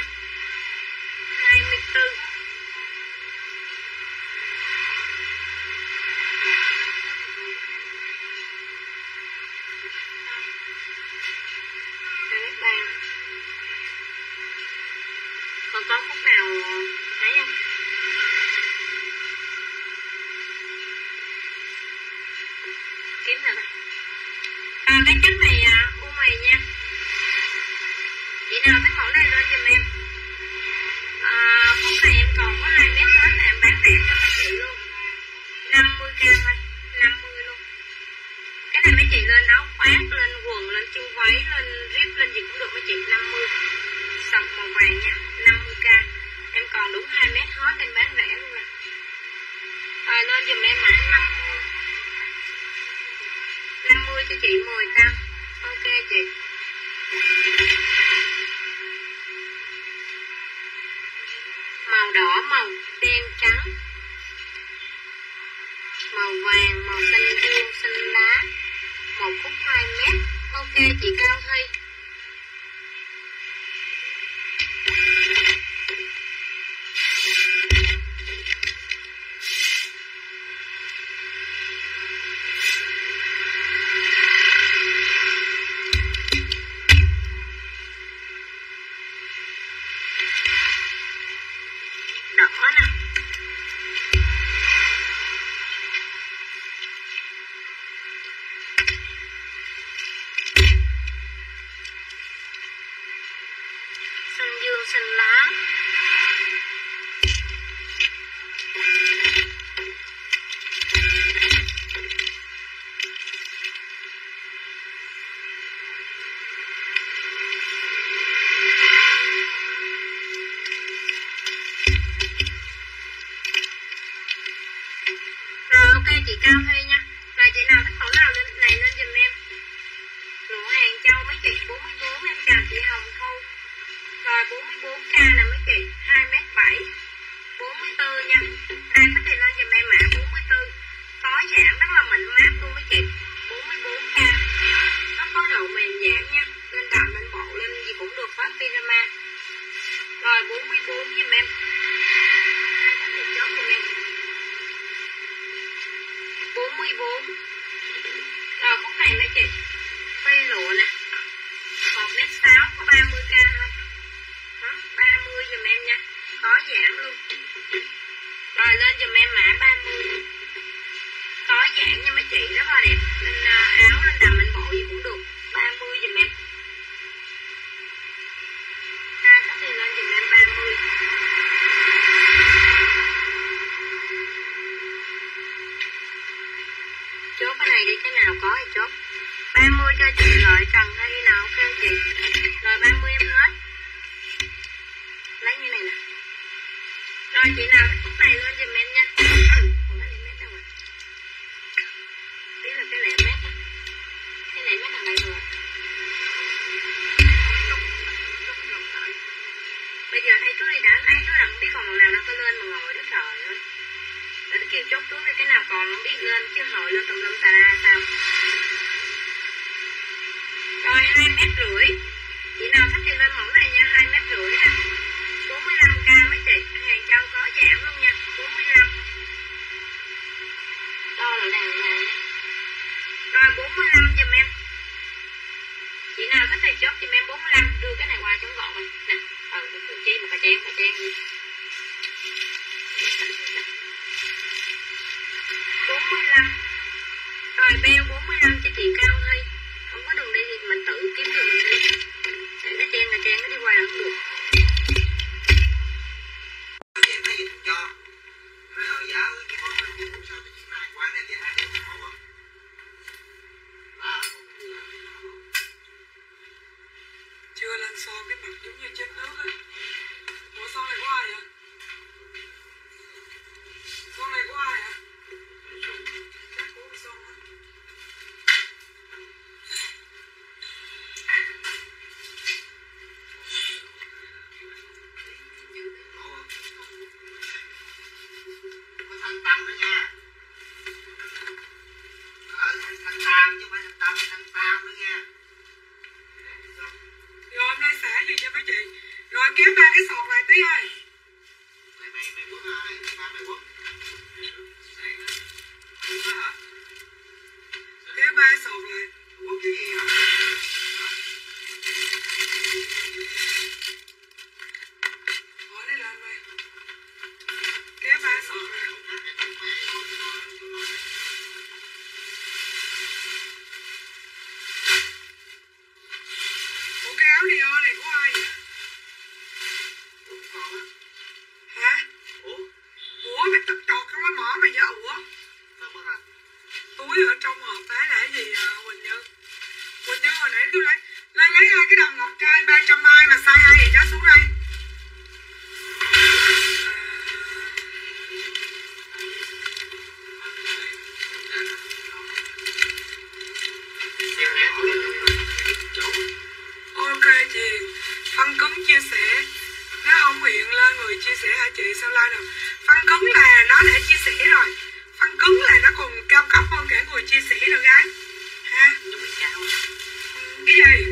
cái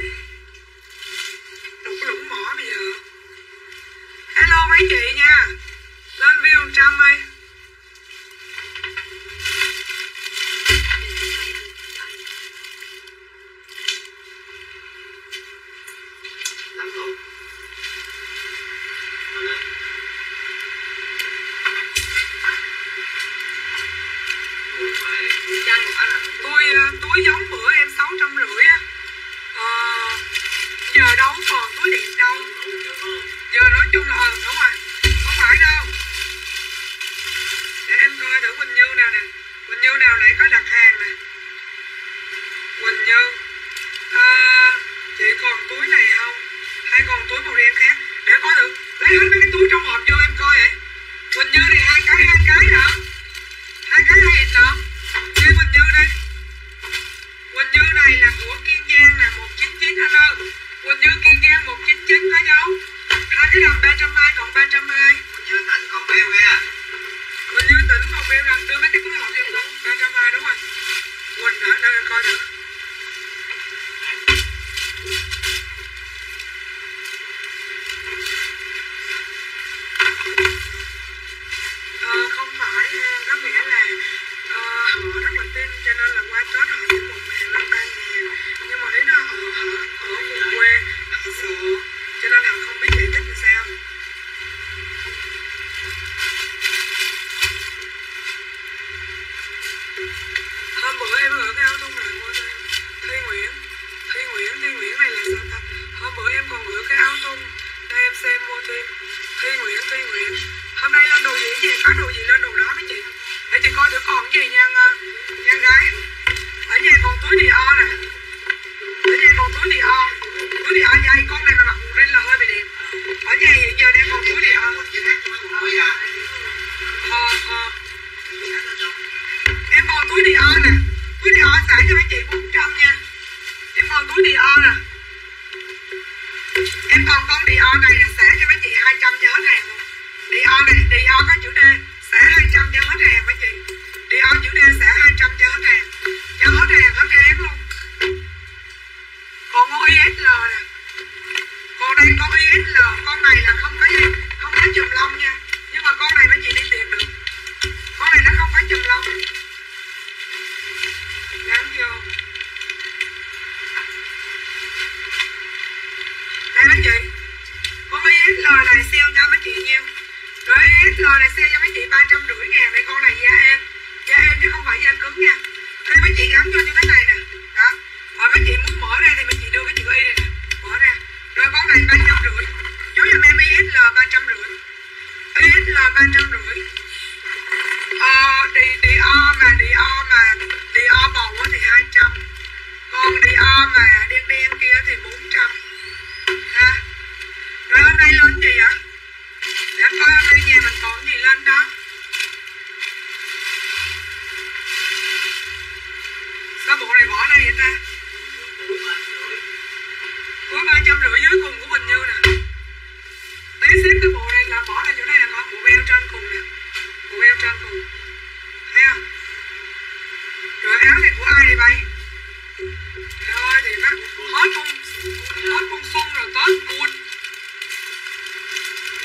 xuân rồi tết buồn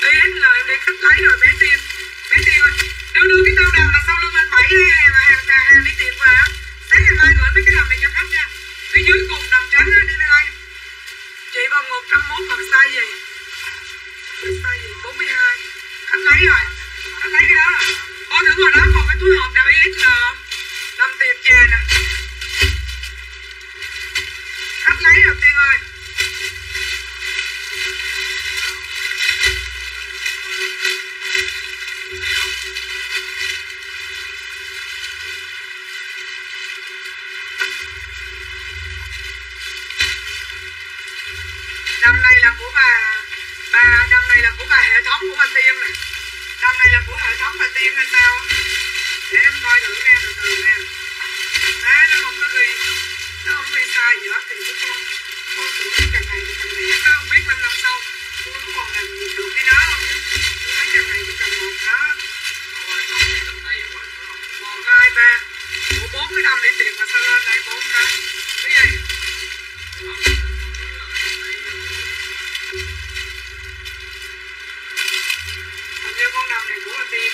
đi hết lời em đến cắt lấy rồi, bé tim bé tim ơi, đưa đưa cái tao đầm là sau lưng anh bảy hàng hàng hàng hàng đi tìm vào sáng ngày mai gửi mấy cái đầm này cho khách nha. Phía dưới cùng đầm trắng đi về đây. Chị bằng một trăm mốt bằng size gì? Bằng size gì? Bốn mươi hai. Anh lấy rồi. Anh lấy cái đó rồi. Con thử ngồi đó còn cái túi hộp nào là Đầm tiệp chè nè. Khách lấy rồi, tiên ơi. Mà là của này là của bà hệ thống của bà Tiên nè. Đầm này là của hệ thống bà Tiên hay sao? Để em coi thử nghe từ từ nè à, nó không có gì nó không bị sai gì hết thì cái con con tưởng cái thằng này thì càng lẻ nó không biết năm năm sau cô nó còn làm gì được với nó không chứ? Tôi thấy thằng này thì thằng một đó còn hai ba. Của bốn cái đầm đi tiền mà sao lên đây bốn cái? Cái gì? Ờ. tim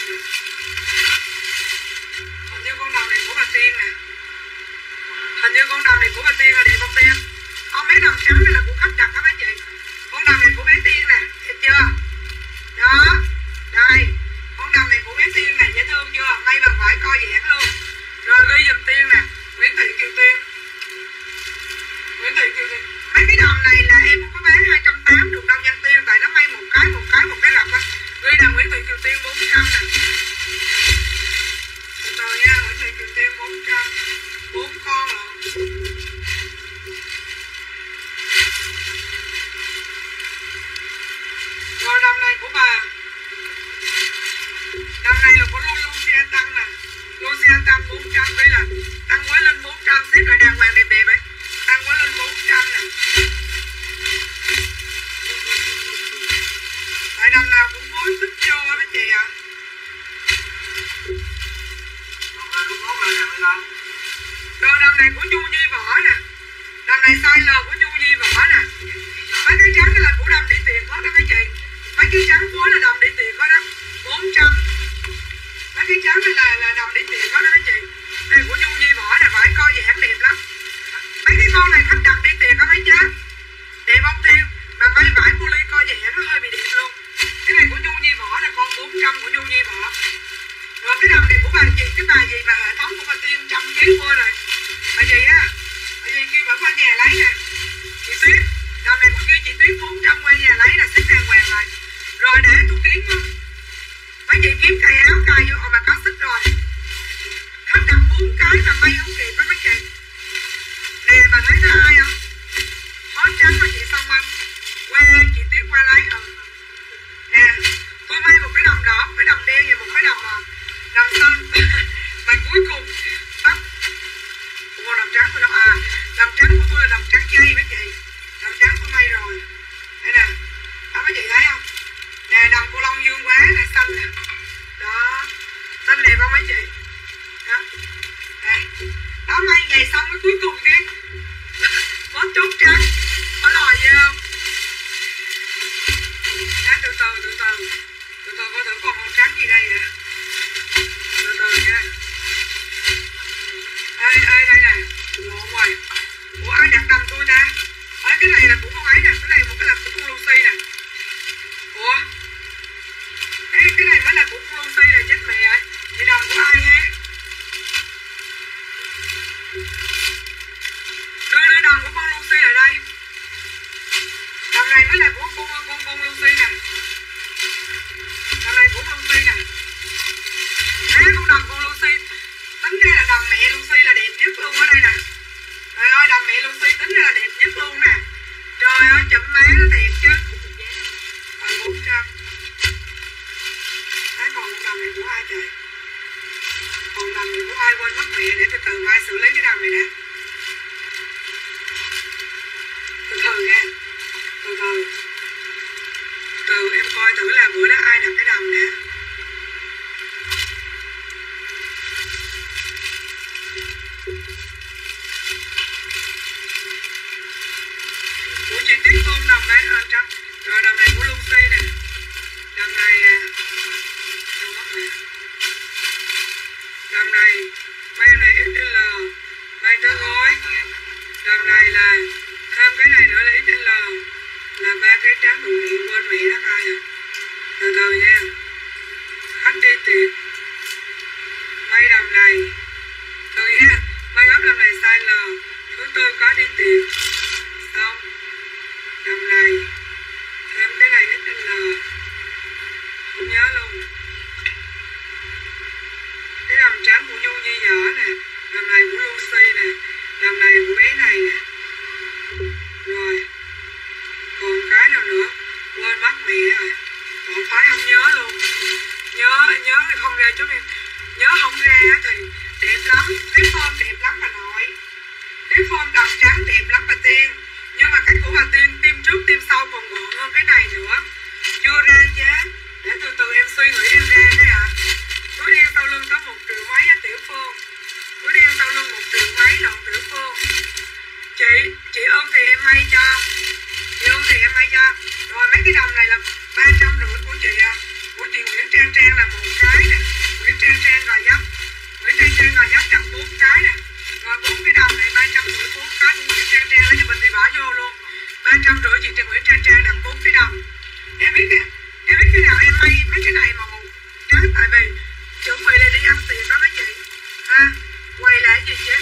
Hình như con đầu này của bà Tiên nè Hình như con đầu này của bà Tiên là đẹp không Tiên Con bé đầu trắng này là của khách đặt đó mấy chị. Con đầu này của bé Tiên nè đẹp chưa? Đó. Đây. Con đầu này của bé Tiên nè dễ thương chưa? May bằng vải coi giãn luôn. Rồi, ghi giùm Tiên nè Nguyễn Thị Kiều Tiên. Nguyễn Thị Kiều Tiên. Mấy cái đầm này là em này rồi nha mỗi thầy trường tiêu bốn trăm bốn con lận rồi năm nay của bà năm nay là của Lucia tăng nè luôn Lucia tăng 400 vậy là tăng mới lên 400 xếp lại đàng hoàng đi. Này của Chu Nhi Võ nè. Đầm này size L của Chu Nhi Võ nè. Mấy cái trắng là của đầm đi tiền hết đó mấy chị Mấy cái trắng cuối là đầm đi tiền hết đó. 400 Mấy cái trắng này là, là đầm đi tiền hết đó mấy chị Này của Chu Nhi Võ nè phải coi dạng đẹp lắm. Mấy cái con này khách đặt đi tiền có mấy chứ Đẹp không tiêu? Mà may vải poly coi dạng nó hơi bị đẹp luôn. Cái này của Chu Nhi Võ là con 400 của Chu Nhi Võ Rồi cái đầm này của bà chị Cái bà gì mà hệ thống của bà Tiên trăm ký mua rồi bà chị á bà chị kêu vẫn qua nhà lấy nè. Chị tuyết năm nay con kêu chị tuyết bốn trăm qua nhà lấy là xếp đàng hoàng lại. Rồi để tôi kiếm không mấy chị kiếm cây áo cài vô mà có xích rồi. Hết đặt bốn cái mà may không kịp á mấy chị. Nè, bà lấy nó ai không? Hết trắng mà chị xong anh qua chị tuyết qua lấy ừ. Nè, tôi may một cái đầm đỏ, một cái đầm đen và một cái đầm ờ, đầm xanh. Mà cuối cùng trắng của nó à Đầm trắng của tôi là đầm trắng chay mấy chị. Đầm trắng của mây rồi. Đây nè. Đó, mấy chị thấy không? Nè, đầm của Long Dương quá là xanh nè. Đó. Xanh đẹp không mấy chị? Đó. Đây. Đó may ngày xong cái cuối cùng cái Có chốt trắng. Có lòi gì không? Đó, từ từ từ từ. Từ từ coi thử còn màu trắng gì đây vậy? Từ từ nha. Đây đây đây này lộn rồi ủa ai đặt đầm tôi ta ở cái này là của con ấy nè cái này cũng cái là của con Lucy nè ủa cái cái này mới là của con Lucy nè chết mẹ ơi vậy đầm của ai ha đưa đưa đầm của con Lucy ở đây đầm này mới là của con con con Lucy nè đầm này của Lucy nè Á con đầm con Lucy tính ra là đầm mẹ Lucy là đẹp nhất luôn ở đây nè. Trời ơi đầm mỹ Lucy tính ra là đẹp nhất luôn nè. Trời ơi chụm má nó thiệt chứ. Còn bốn trăm thấy còn một đầm này của ai trời? Còn đầm này của ai quên mất mẹ để từ từ mai xử lý cái đầm này nè. Từ từ nha từ từ. Từ, em coi thử là bữa đó ai đặt cái đầm nè. Là thêm cái này nữa là XL là ba cái trái bụng điện quên mẹ nó coi à từ từ nha. Khách đi tiệc mấy đầm này. Từ nha. Mấy góc đầm này sai L thứ tư có đi tiệc nhớ không ra chút em. Nhớ không ra thì đẹp lắm, cái form đẹp lắm bà nội. Cái form đầm trắng đẹp lắm bà tiên. Nhưng mà cách của bà tiên tiêm trước tiêm sau còn gọn hơn cái này nữa. Chưa ra giá để từ từ em suy nghĩ em ra đấy ạ. À. túi đen sau lưng có một triệu mấy á, tiểu phương. Túi đen sau lưng một triệu mấy lận, tiểu phương. Chị chị ơn thì em may cho. Chị ơn thì em may cho. Rồi mấy cái đồng này là ba trăm rưỡi của chị à Nguyễn Trang Trang gò dấp Nguyễn Trang Trang gò dấp chặt bốn cái nè rồi bốn cái đầu này ba trăm rưỡi bốn cái của Nguyễn Trang Trang lấy cho mình thì bỏ vô luôn ba trăm rưỡi chị Nguyễn Trang Trang đặt bốn cái đầu em biết kìa em biết khi nào em may mấy cái này mà một cái tại vì chuẩn bị là đi ăn tiền đó mấy chị ha quay lại gì chứ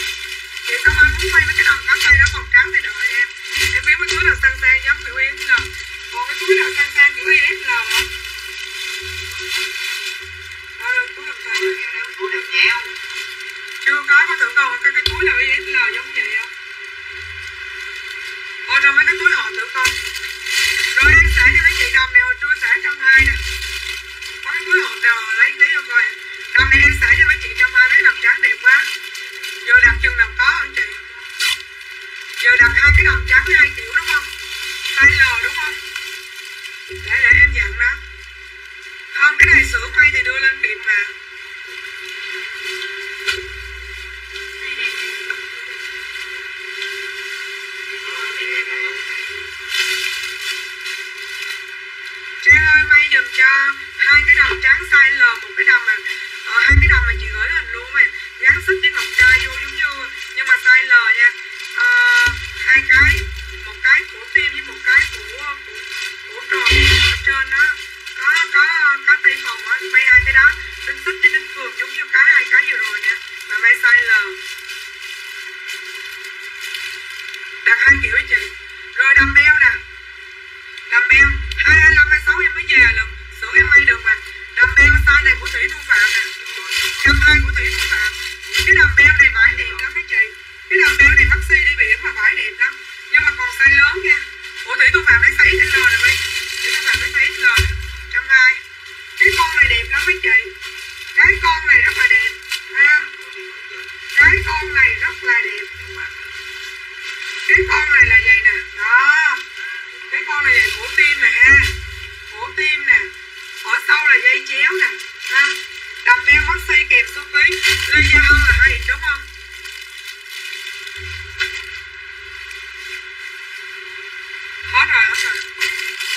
chị không ăn muốn may mấy cái đồng cắm tay đó màu trắng thì đợi em em biết mấy túi nào sang sang giống kiểu yên là còn cái túi nào sang sang kiểu yên là không đâu túi làm sao chưa có có tưởng đâu cái cái túi nào ISL giống vậy không? Ở trong mấy cái túi họ tưởng con rồi em xả cho mấy chị đầm này, hồi trưa xả trăm hai nè. Có cái túi họ đều lấy lấy cho coi. Đầm này em xả cho mấy chị trăm hai, mấy đầm trắng đẹp quá. giờ đặt chừng nào có không chị? Giờ đặt hai cái đồng trắng hai triệu đúng không? Size L đúng không? Để để em dặn đó không, cái này sửa may thì đưa lên kịp mà. Trang ơi may dùm cho hai cái đầm trắng size L một cái đầm mà ờ, hai cái đầm mà chị gửi hình luôn mà. Gắn xích với ngọc trai vô giống như nhưng mà size L nha. Ờ, hai cái một cái của tim với một cái của của, của tròn ở trên đó. Có có có tay phòng á may hai cái đó đính xích với đính phường giống như cái hai cái vừa rồi nha. Mà may size L đặt hai kiểu với chị. Rồi đầm beo nè. Đầm beo hai hai năm hai sáu em mới về à lần sửa em may được mà. Đầm beo size này của thủy thu phạm nè. Trăm hai của thủy thu phạm. Cái đầm beo này vải đẹp lắm mấy chị. Cái đầm beo này taxi đi biển mà vải đẹp lắm. Nhưng mà còn size lớn nha. Của thủy thu phạm lấy size XL nè mi thủy thu phạm lấy size XL nè trăm hai. Cái con này đẹp lắm mấy chị cái con này rất là đẹp, ha? Cái con này rất là đẹp. Cái con này là vậy nè. Đó. Cái con này là cổ tim nè, ha? Cổ tim nè. Ở sau là dây chéo nè, ha? Đập beo maxi kèm số ký lên gia hơn là hay đúng không? Hết rồi hết rồi.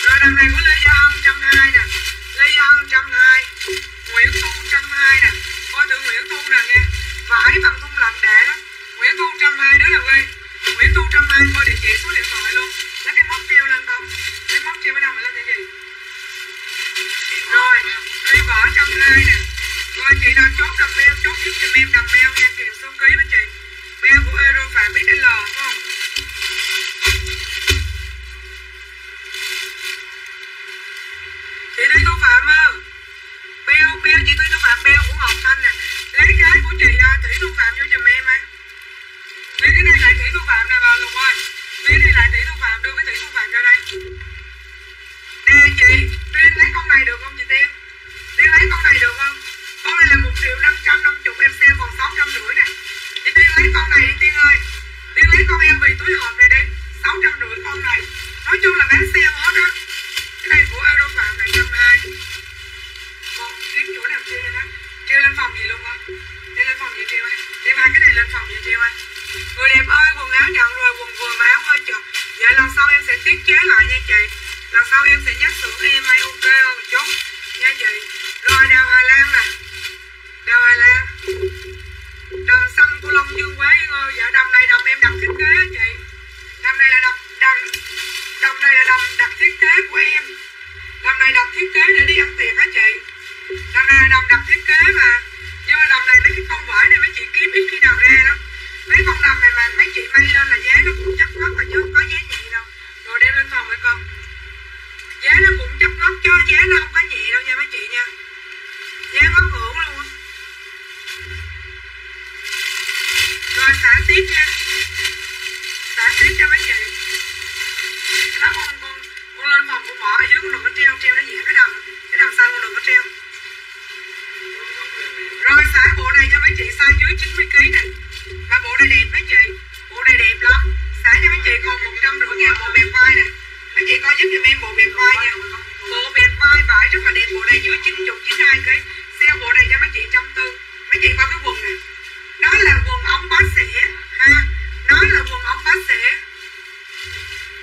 Rồi, đằng này của lê gia hân trăm hai nè. Lê gia hân trăm hai nguyễn thu trăm hai nè. Coi thử nguyễn thu nè nha. Vải bằng thun lạnh đẻ lắm nguyễn thu trăm hai đó là quê nguyễn thu trăm hai coi địa chỉ số điện thoại luôn. Lấy cái móc treo lên không? Lấy móc treo ở đâu mà lên cái gì? Rồi cây vỏ trăm hai nè. Rồi, chị đang chốt đầm beo, chốt giúp cho em đầm beo nha. Kèm số ký với chị. Beo của euro phạm biết đến lò không? Chị đi thu phạm ơi Beo, Beo, chị Thúy nó phạm Beo của Ngọc Thanh nè. Lấy cái của chị uh, Thủy nó phạm vô giùm em anh Lấy cái này lại Thủy nó phạm nè bà Lục ơi Lấy cái này lại Thủy nó phạm, đưa cái Thủy nó phạm ra đây. Nè chị, Tiên lấy con này được không chị Tiên? Tiên lấy con này được không? Con này là 1 triệu 550 em xem còn 650 nè. Chị Tiên lấy con này đi Tiên ơi. Tiên lấy con em về túi hộp này đi. 650 con này. Nói chung là bán sale hết á Cái này của Aero Phạm này 120 đến chỗ nào treo đó. Treo lên phòng gì luôn không? Treo lên phòng gì treo anh treo hai cái này lên phòng gì treo anh người đẹp ơi, quần áo nhận rồi, quần vừa mà áo hơi chật vậy lần sau em sẽ tiết chế lại nha chị. Lần sau em sẽ nhắc thử em hay ok hơn một chút nha chị. Rồi, đào hà lan nè. Đào hà lan. Đầm xanh của long dương quá em ơi. Dạ đầm này đầm em đặt thiết kế chị. Đầm này là đầm đầm đầm này là đầm đặt thiết kế của em. Đầm này đặt thiết kế để đi ăn tiệc á chị đầm này đầm đầm đặt thiết kế mà. Nhưng mà đầm này mấy cái con vải này mấy chị kiếm ít khi nào ra lắm. Mấy con đầm này mà mấy chị may lên là giá nó cũng chắc ngất mà chứ không có giá nhẹ đâu. Rồi đem lên phòng mấy con. Giá nó cũng chắc ngất cho giá nó không có nhẹ đâu nha mấy chị nha. Giá nó ngưỡng luôn á. Rồi, xả tiếp nha. Xả tiếp cho mấy chị. Đó, con con con lên phòng con bỏ ở dưới con đừng có treo treo nó dễ, cái đầm cái đầm xanh con đừng có treo rồi xả bộ này cho mấy chị size dưới 90 kg nè. Và bộ này đẹp mấy chị. Bộ này đẹp lắm. Xả cho mấy chị còn một trăm rưỡi ngàn bộ bẹp vai nè. Mấy chị coi giúp giùm em bộ bẹp vai nha bộ bẹp vai vải rất là đẹp, bộ này dưới 90 92 kg sale bộ này cho mấy chị trăm tư. Mấy chị coi cái quần nè. Nó là quần ống bác xẻ, ha. Nó là quần ống bác xẻ.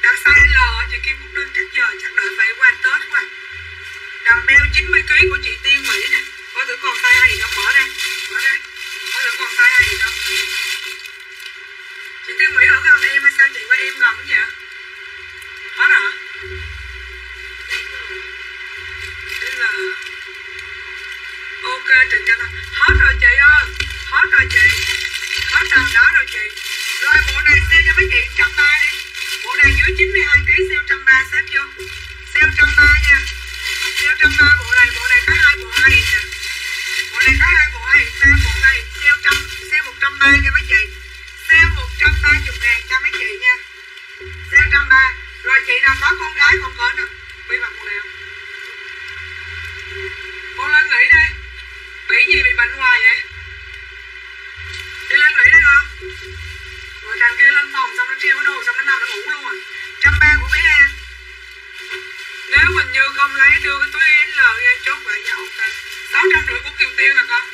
Đặt size L chị Kim cũng Đơn chắc giờ, chắc đợi phải qua Tết quá. Đầm beo 90 kg của chị Tiên. Hay sao chị qua em gần vậy hết hả Thế là ok Trịnh cho nó, hết rồi chị ơi. Hết rồi chị. Hết tầm đó rồi chị. Rồi bộ này sale cho mấy chị trăm ba đi. Bộ này dưới 92 kg sale trăm ba xếp vô. Sale trăm ba nha. Sale trăm ba bộ này bộ này có hai bộ hai, nè. Bộ này có hai bộ hai, sale bộ này sale trăm sale một trăm ba cho mấy chị. Sale một trăm ba chục ngàn cho mấy chị nha rồi chị nào có con gái, con cỡ nó bị bệnh con nào con lên nghỉ đây. Bị gì bị bệnh hoài vậy? Đi lên nghỉ đây nữa rồi thằng kia lên phòng xong nó treo cái đồ xong nó nằm nó ngủ luôn rồi trăm ba của bé em nếu mình như không lấy đưa cái túi L ra chốt lại cho ok sáu trăm rưỡi của Kiều Tiên rồi con?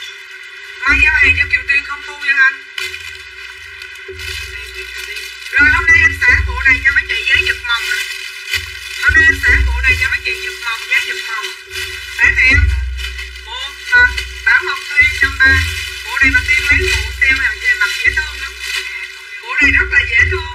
Mai giao hàng cho Kiều Tiên không thu nha anh. Cho giật mồng nè hôm nay em sẽ bộ này cho mấy chị giật mồng giá giật mồng. Bán em. Một ờ, bảo ngọc thi trăm ba. Bộ này mà tiên lấy bộ sale hàng về mặt dễ thương lắm. Bộ này rất là dễ thương.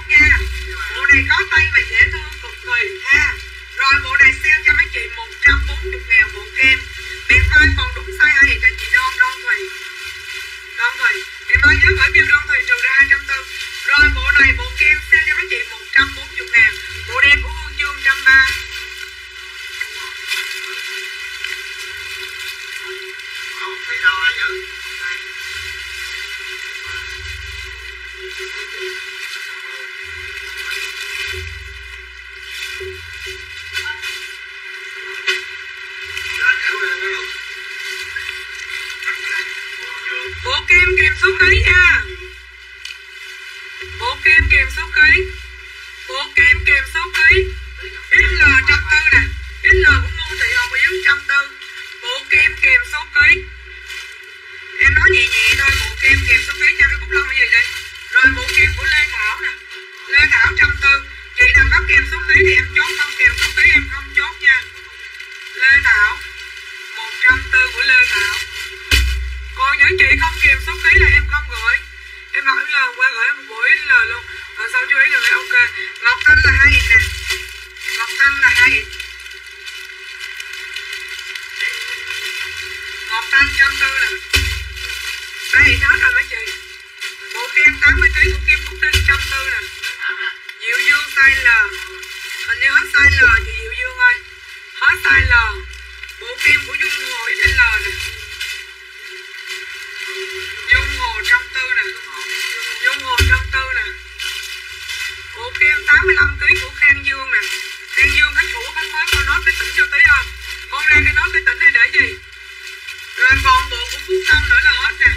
Cấy nha. Bộ kem kèm số cấy Bộ kem kèm số cấy XL trăm tư nè. XL của Ngô Thị Hồng Yến trăm tư. Bộ kem kèm số cấy Em nói nhẹ nhẹ thôi Bộ kem kèm số cấy cho cái cúc lông cái gì đây? Rồi bộ kem của Lê Thảo nè. Lê Thảo trăm tư. Chị nào có kem số cấy thì em rồi là ngọc thanh là hai nè. Ngọc thanh là hai. Ngọc thanh trăm tư nè đây đó rồi mấy chị. Bộ kem 80 kg của kim phúc Tinh trăm tư nè diệu dương sai L hình như hết sai L chị diệu dương ơi hết sai L bộ kem của dung sai lè nè. Kem 85 kg của Khang Dương nè. Khang Dương khách cũ bánh mới con nốt cái tỉnh cho tí không? Con ra cái nốt cái tỉnh này để gì? Rồi còn bộ của Phúc Tâm nữa là hết nè.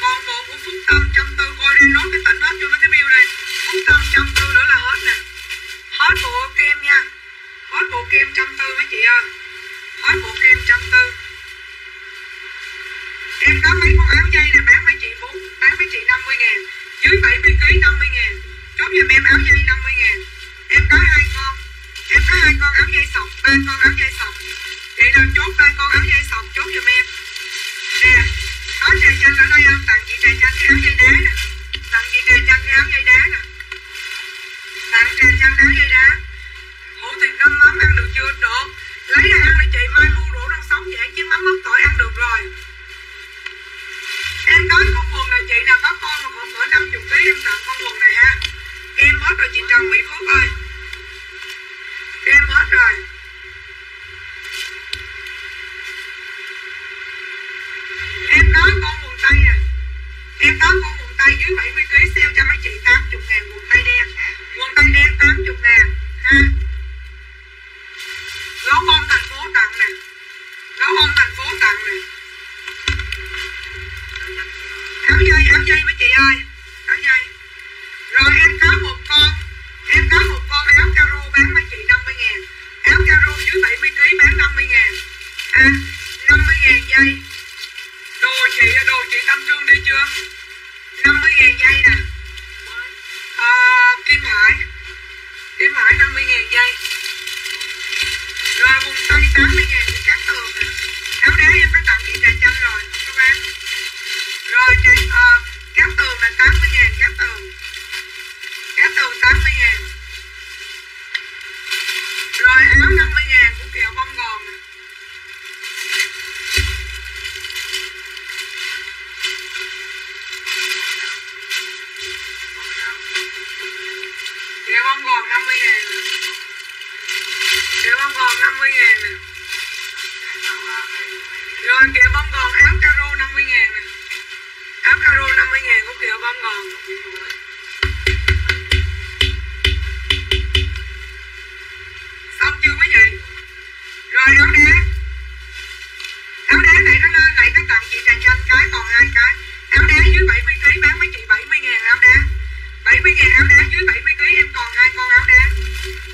Còn bộ của Phúc Tâm trăm tư. Coi đi nốt cái tỉnh hết cho mấy cái bill này. Phúc Tâm trăm tư nữa là hết nè. Hết bộ kem nha. Hết bộ kem trăm tư mấy chị ơi. Hết bộ kem trăm tư. Em có mấy con áo dây này bán mấy chị 4, bán mấy chị 50 ngàn. Dưới 70 kg 50 ngàn. Chốt giùm em áo dây 50 ngàn. Em có hai con. Em có hai con áo dây sọc, ba con áo dây sọc. Chị nào chốt ba con áo dây sọc chốt giùm em. Nè, có trà chanh ở đây không? Tặng chị trà chanh cái áo dây đá nè. Tặng chị trà chanh cái áo dây đá nè. Tặng trà chanh áo dây đá. Hủ thịt ngâm mắm ăn được chưa? Được Lấy ra ăn đi chị, mai mua rượu rau sống dễ chứ mắm mắm tỏi ăn được rồi. Em có con quần này chị nào có con mà còn cỡ 50 kg em tặng con quần hết rồi, chị Trần Mỹ Phước ơi Em hết rồi. Em có con quần tây à Em có con quần tây dưới 70 kg sale cho mấy chị 80 ngàn quần tây đen. Quần tây đen 80 ngàn, ha? Gấu bông thành phố tặng nè. Gấu bông thành phố tặng nè. Áo dây áo dây mấy chị ơi. Áo dây. Rồi, em có một 50 dây. Đồ chị đồ chị Tâm Trương đi chưa? 50 ngàn dây nè. À, Kim Hải. Kim Hải 50 ngàn dây. Rồi vùng tay 80 ngàn của các tường nè. Áo đá em có tặng chị trà chân rồi không có bán. Rồi chị à, ờ, cá tường là 80 ngàn cá tường. Cá tường 80 ngàn. Rồi áo 50 ngàn của Kiều bông kéo bông gòn 50 ngàn nè. Rồi kéo bông gòn áo caro 50 ngàn nè. Áo caro 50 ngàn cũng kéo bông gòn xong chưa mấy vị? Rồi, áo đá. Áo đá này nó lên này, nó tặng chị trà chanh cái, còn hai cái. Áo đá dưới 70 kg bán mấy chị 70 ngàn áo đá. 70 ngàn áo đá dưới 70 kg em còn hai con áo đá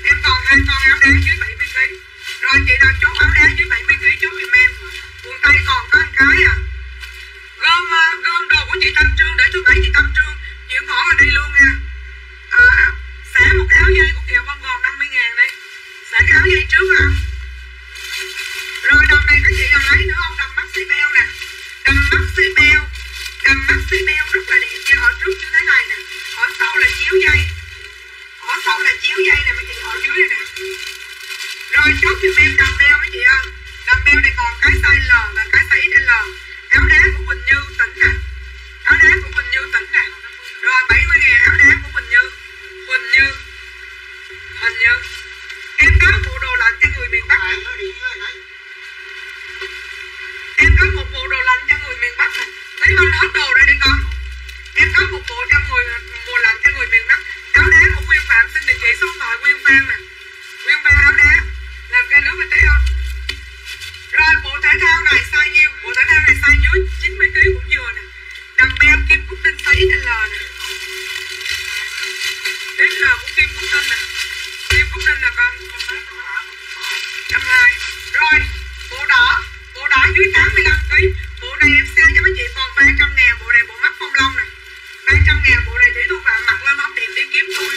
em còn hai con áo đá dưới 70 kg rồi chị nào chốt áo đá dưới 70 kg chốt giùm em quần tay còn có một cái à. Gom à, gom đồ của chị Tâm Trương để thứ bảy chị Tâm Trương. Chịu bỏ ở đây luôn nha. À, xả một áo dây của Kiều Bông Gòn 50 ngàn đi. Xả cái áo dây trước à. Rồi đồng này các chị nào lấy nữa không? Đồng maxi beo nè. Đầm maxi beo. Đầm maxi beo rất là đẹp nha. Ở trước như thế này nè ở sau là chiếu dây. Ở sau là chiếu dây nè mấy chị ở dưới này nè. Rồi chốt giùm em đầm beo mấy chị ơi. Đầm beo này còn cái size L và cái size XL áo đá của Quỳnh Như tỉnh nè. Áo đá của Quỳnh Như tỉnh nè. Rồi 70 ngàn, áo đá của Quỳnh Như. Quỳnh Như. Quỳnh Như. Em có bộ đồ lạnh cho người miền Bắc nè em có một bộ đồ lạnh cho người miền Bắc nè lấy bên hết đồ ra đi con em có một bộ cho người mùa lạnh cho người miền Bắc. Áo đá của Nguyên Phạm xin địa chỉ số điện thoại Nguyên Phan nè. Nguyên Phan áo đá, làm cây nước mình thấy không? Rồi, bộ thể thao này size nhiêu? Bộ thể thao này size dưới 90 kg cũng vừa nè. Đầm beo kim cúc tinh size XL nè. XL của kim cúc tinh nè. Kim cúc tinh là con trăm hai. Rồi, bộ đỏ. Bộ đỏ dưới 85 kg bộ này em sale cho mấy chị còn 300 ngàn, bộ này bộ mắt phong long nè. 300 ngàn bộ này Thủy Thu Phạm mặc lên không đẹp đi kiếm tôi.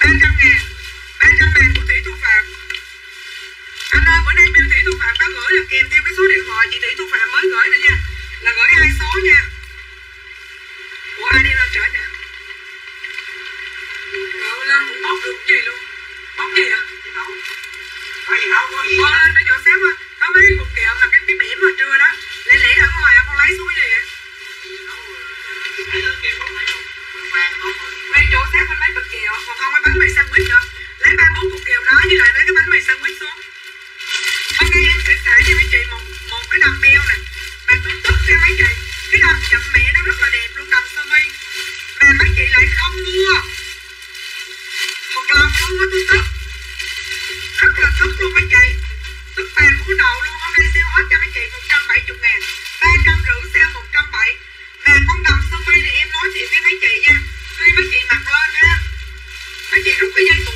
300 ngàn 300 ngàn của Thủy Thu Phạm. Anh ơi bữa nay bill Thủy Thu Phạm có gửi là kèm theo cái số điện thoại chị Thủy Thu Phạm mới gửi nữa nha. Là gửi hai số nha? Ủa ai đi lên trở nè? Rồi lên cũng bóc được gì luôn? Bóc gì à có gì đâu có gì lên nó chỗ xéo á có mấy cục kẹo mà cái cái bỉm hồi trưa đó. Lẻ lẻ ở ngoài con lấy xuống gì vậy lấy bịch kẹo. Còn không có bánh mì sandwich nữa lấy ba bốn cục kẹo đó với lại lấy cái bánh mì sandwich xuống. Hôm nay em sẽ xả cho mấy chị một một cái đầm beo nè. Tôi tức cho mấy chị cái đầm chậm mẹ nó rất là đẹp luôn, đầm sơ mi. Mà mấy chị lại không mua. Thật lòng luôn á tôi tức. Rất là tức luôn mấy chị. Okay.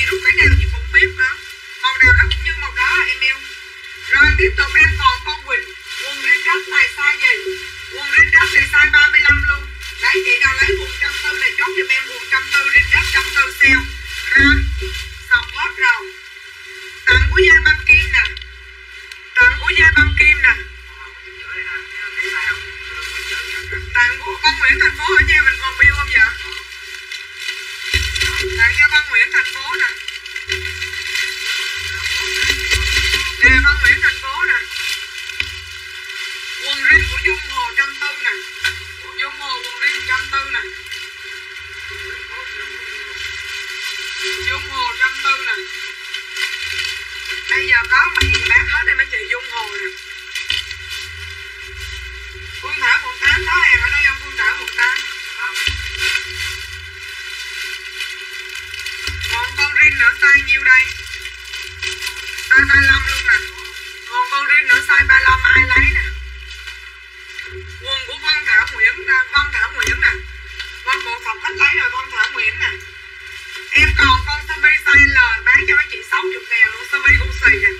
chứ không cái nào như một biết nữa màu nào nó cũng như màu đó à, em yêu. Rồi, tiếp tục em còn con quỳnh. Quần red dress này size gì quần red dress này size 35 luôn. Lấy chị nào lấy quần trăm tư này chốt giùm em. Quần trăm tư red dress trăm tư sale ha sọc hết rồi. Tặng của gia băng kim nè. Tặng của gia băng kim nè. Tặng của con nguyễn thành phố ở nhà mình còn bill không vậy? Tặng cho băng nguyễn thành phố nè. có mà chị bán hết em mới chị dung hồi Phương Thảo 18 đó, em ở đây không? Phương Thảo 18 Còn con rin nữa sai nhiêu đây? Size 35 luôn nè. Còn con rin nữa size 35 ai lấy nè? Quần của Văn Thảo Nguyễn nè, Văn Thảo Nguyễn nè. Con bộ phòng khách lấy rồi, Văn Thảo Nguyễn nè. Em còn con sơ mi size L, bán cho mấy 60 ngàn luôn, Sao sơ mi Gucci nè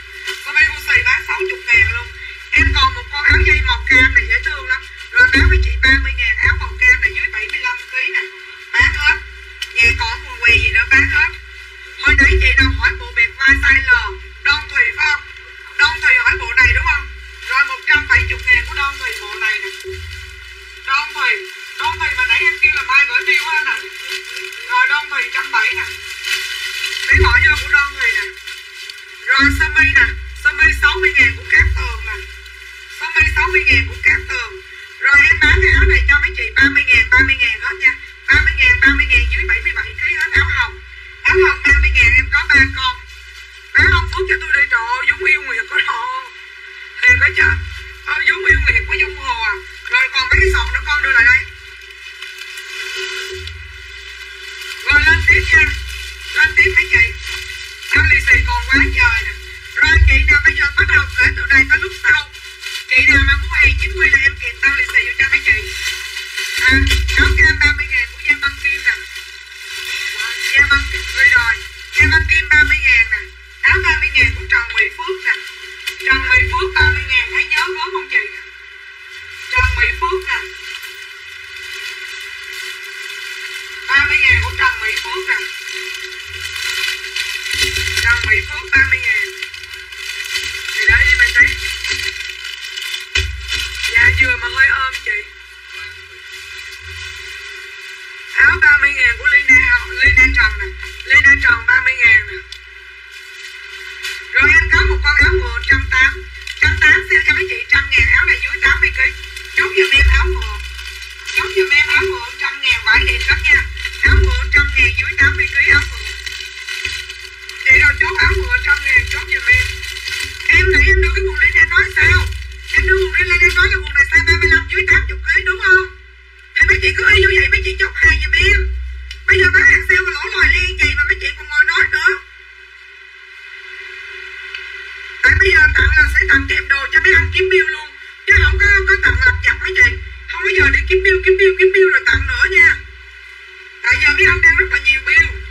sơ mi xì bán 60 ngàn luôn? Em còn một con áo dây màu cam này dễ thương lắm. Rồi bán với chị 30 ngàn, áo màu cam này dưới 75 kg nè. Bán hết. Nhà còn quần quỳ gì nữa, bán hết. Hồi nãy chị đang hỏi bộ biệt vai size L Don Thùy phải không? Don Thùy hỏi bộ này đúng không? Rồi 170 ngàn của Don Thùy bộ này nè. Don Thùy Don Thùy mà nãy em kêu là mai gửi bill anh nè Rồi Don Thùy 170 nè. Để bỏ vô của đơn này nè. Rồi sơ mi nè. Sơ mi 60 ngàn của Cát Tường nè. Sơ mi 60 ngàn của Cát Tường. Rồi em bán cái áo này cho mấy chị 30 ngàn 30 ngàn hết nha. 30 ngàn 30 ngàn dưới 77 kg hết áo hồng. Áo hồng 30 ngàn, em có 3 con. Bán ông Phước cho tôi đi, trời ơi, Dũng yêu nguyệt của họ Thiệt đó chứ Ờ Dũng yêu nguyệt của Dung Hồ à. Rồi còn mấy cái sọt nữa, con đưa lại đây. Rồi lên tiếp nha. Lên tiếp mấy chị Áo lì xì còn quá trời nè. Rồi chị nào bây giờ bắt đầu kể từ này tới lúc sau. Chị nào mà muốn hàng chính quy là em kịp tao lì xì vô cho mấy chị À áo cam 30 ngàn của Giang Băng Kim nè. Giang Băng Kim rồi Giang Băng Kim 30 ngàn nè. Áo 30 ngàn của Trần Mỹ Phước nè. Trần Mỹ Phước 30 ngàn Thấy nhớ gớm không chị? Trần Mỹ Phước nè. 30 ngàn của Trần Mỹ Phước nè. Trần Mỹ Phước 30 ngàn. Thì đấy đi mày tí Dạ vừa mà hơi ôm chị. Áo 30 ngàn của Lina Lina Trần nè. Lina Trần 30 ngàn nè. Rồi em có một con áo mượt trăm tám. Xin cho mấy chị 100 ngàn. Áo này dưới 80 kg chốt giùm em áo mượt chốt giùm em áo mượt trăm ngàn. Vải đẹp lắm nha áo mượt trăm ngàn dưới 80 kg áo mượt chị đâu chốt áo mượt trăm ngàn chốt giùm em em nãy em đưa cái quần lên em nói sao em đưa quần lên em nói là quần này size 35 dưới 80 kg đúng không thì mấy chị cứ y như vậy mấy chị chốt hàng giùm em bây giờ bán hàng sale mà lỗ lòi liên gì mà mấy chị còn ngồi nói nữa tại bây giờ tặng là sẽ tặng kèm đồ cho mấy anh kiếm bill luôn chứ không có có tặng lặt chặt mấy chị không bao giờ để kiếm bill kiếm bill kiếm bill rồi tặng nữa nha tại giờ biết ông đang rất là nhiều bill.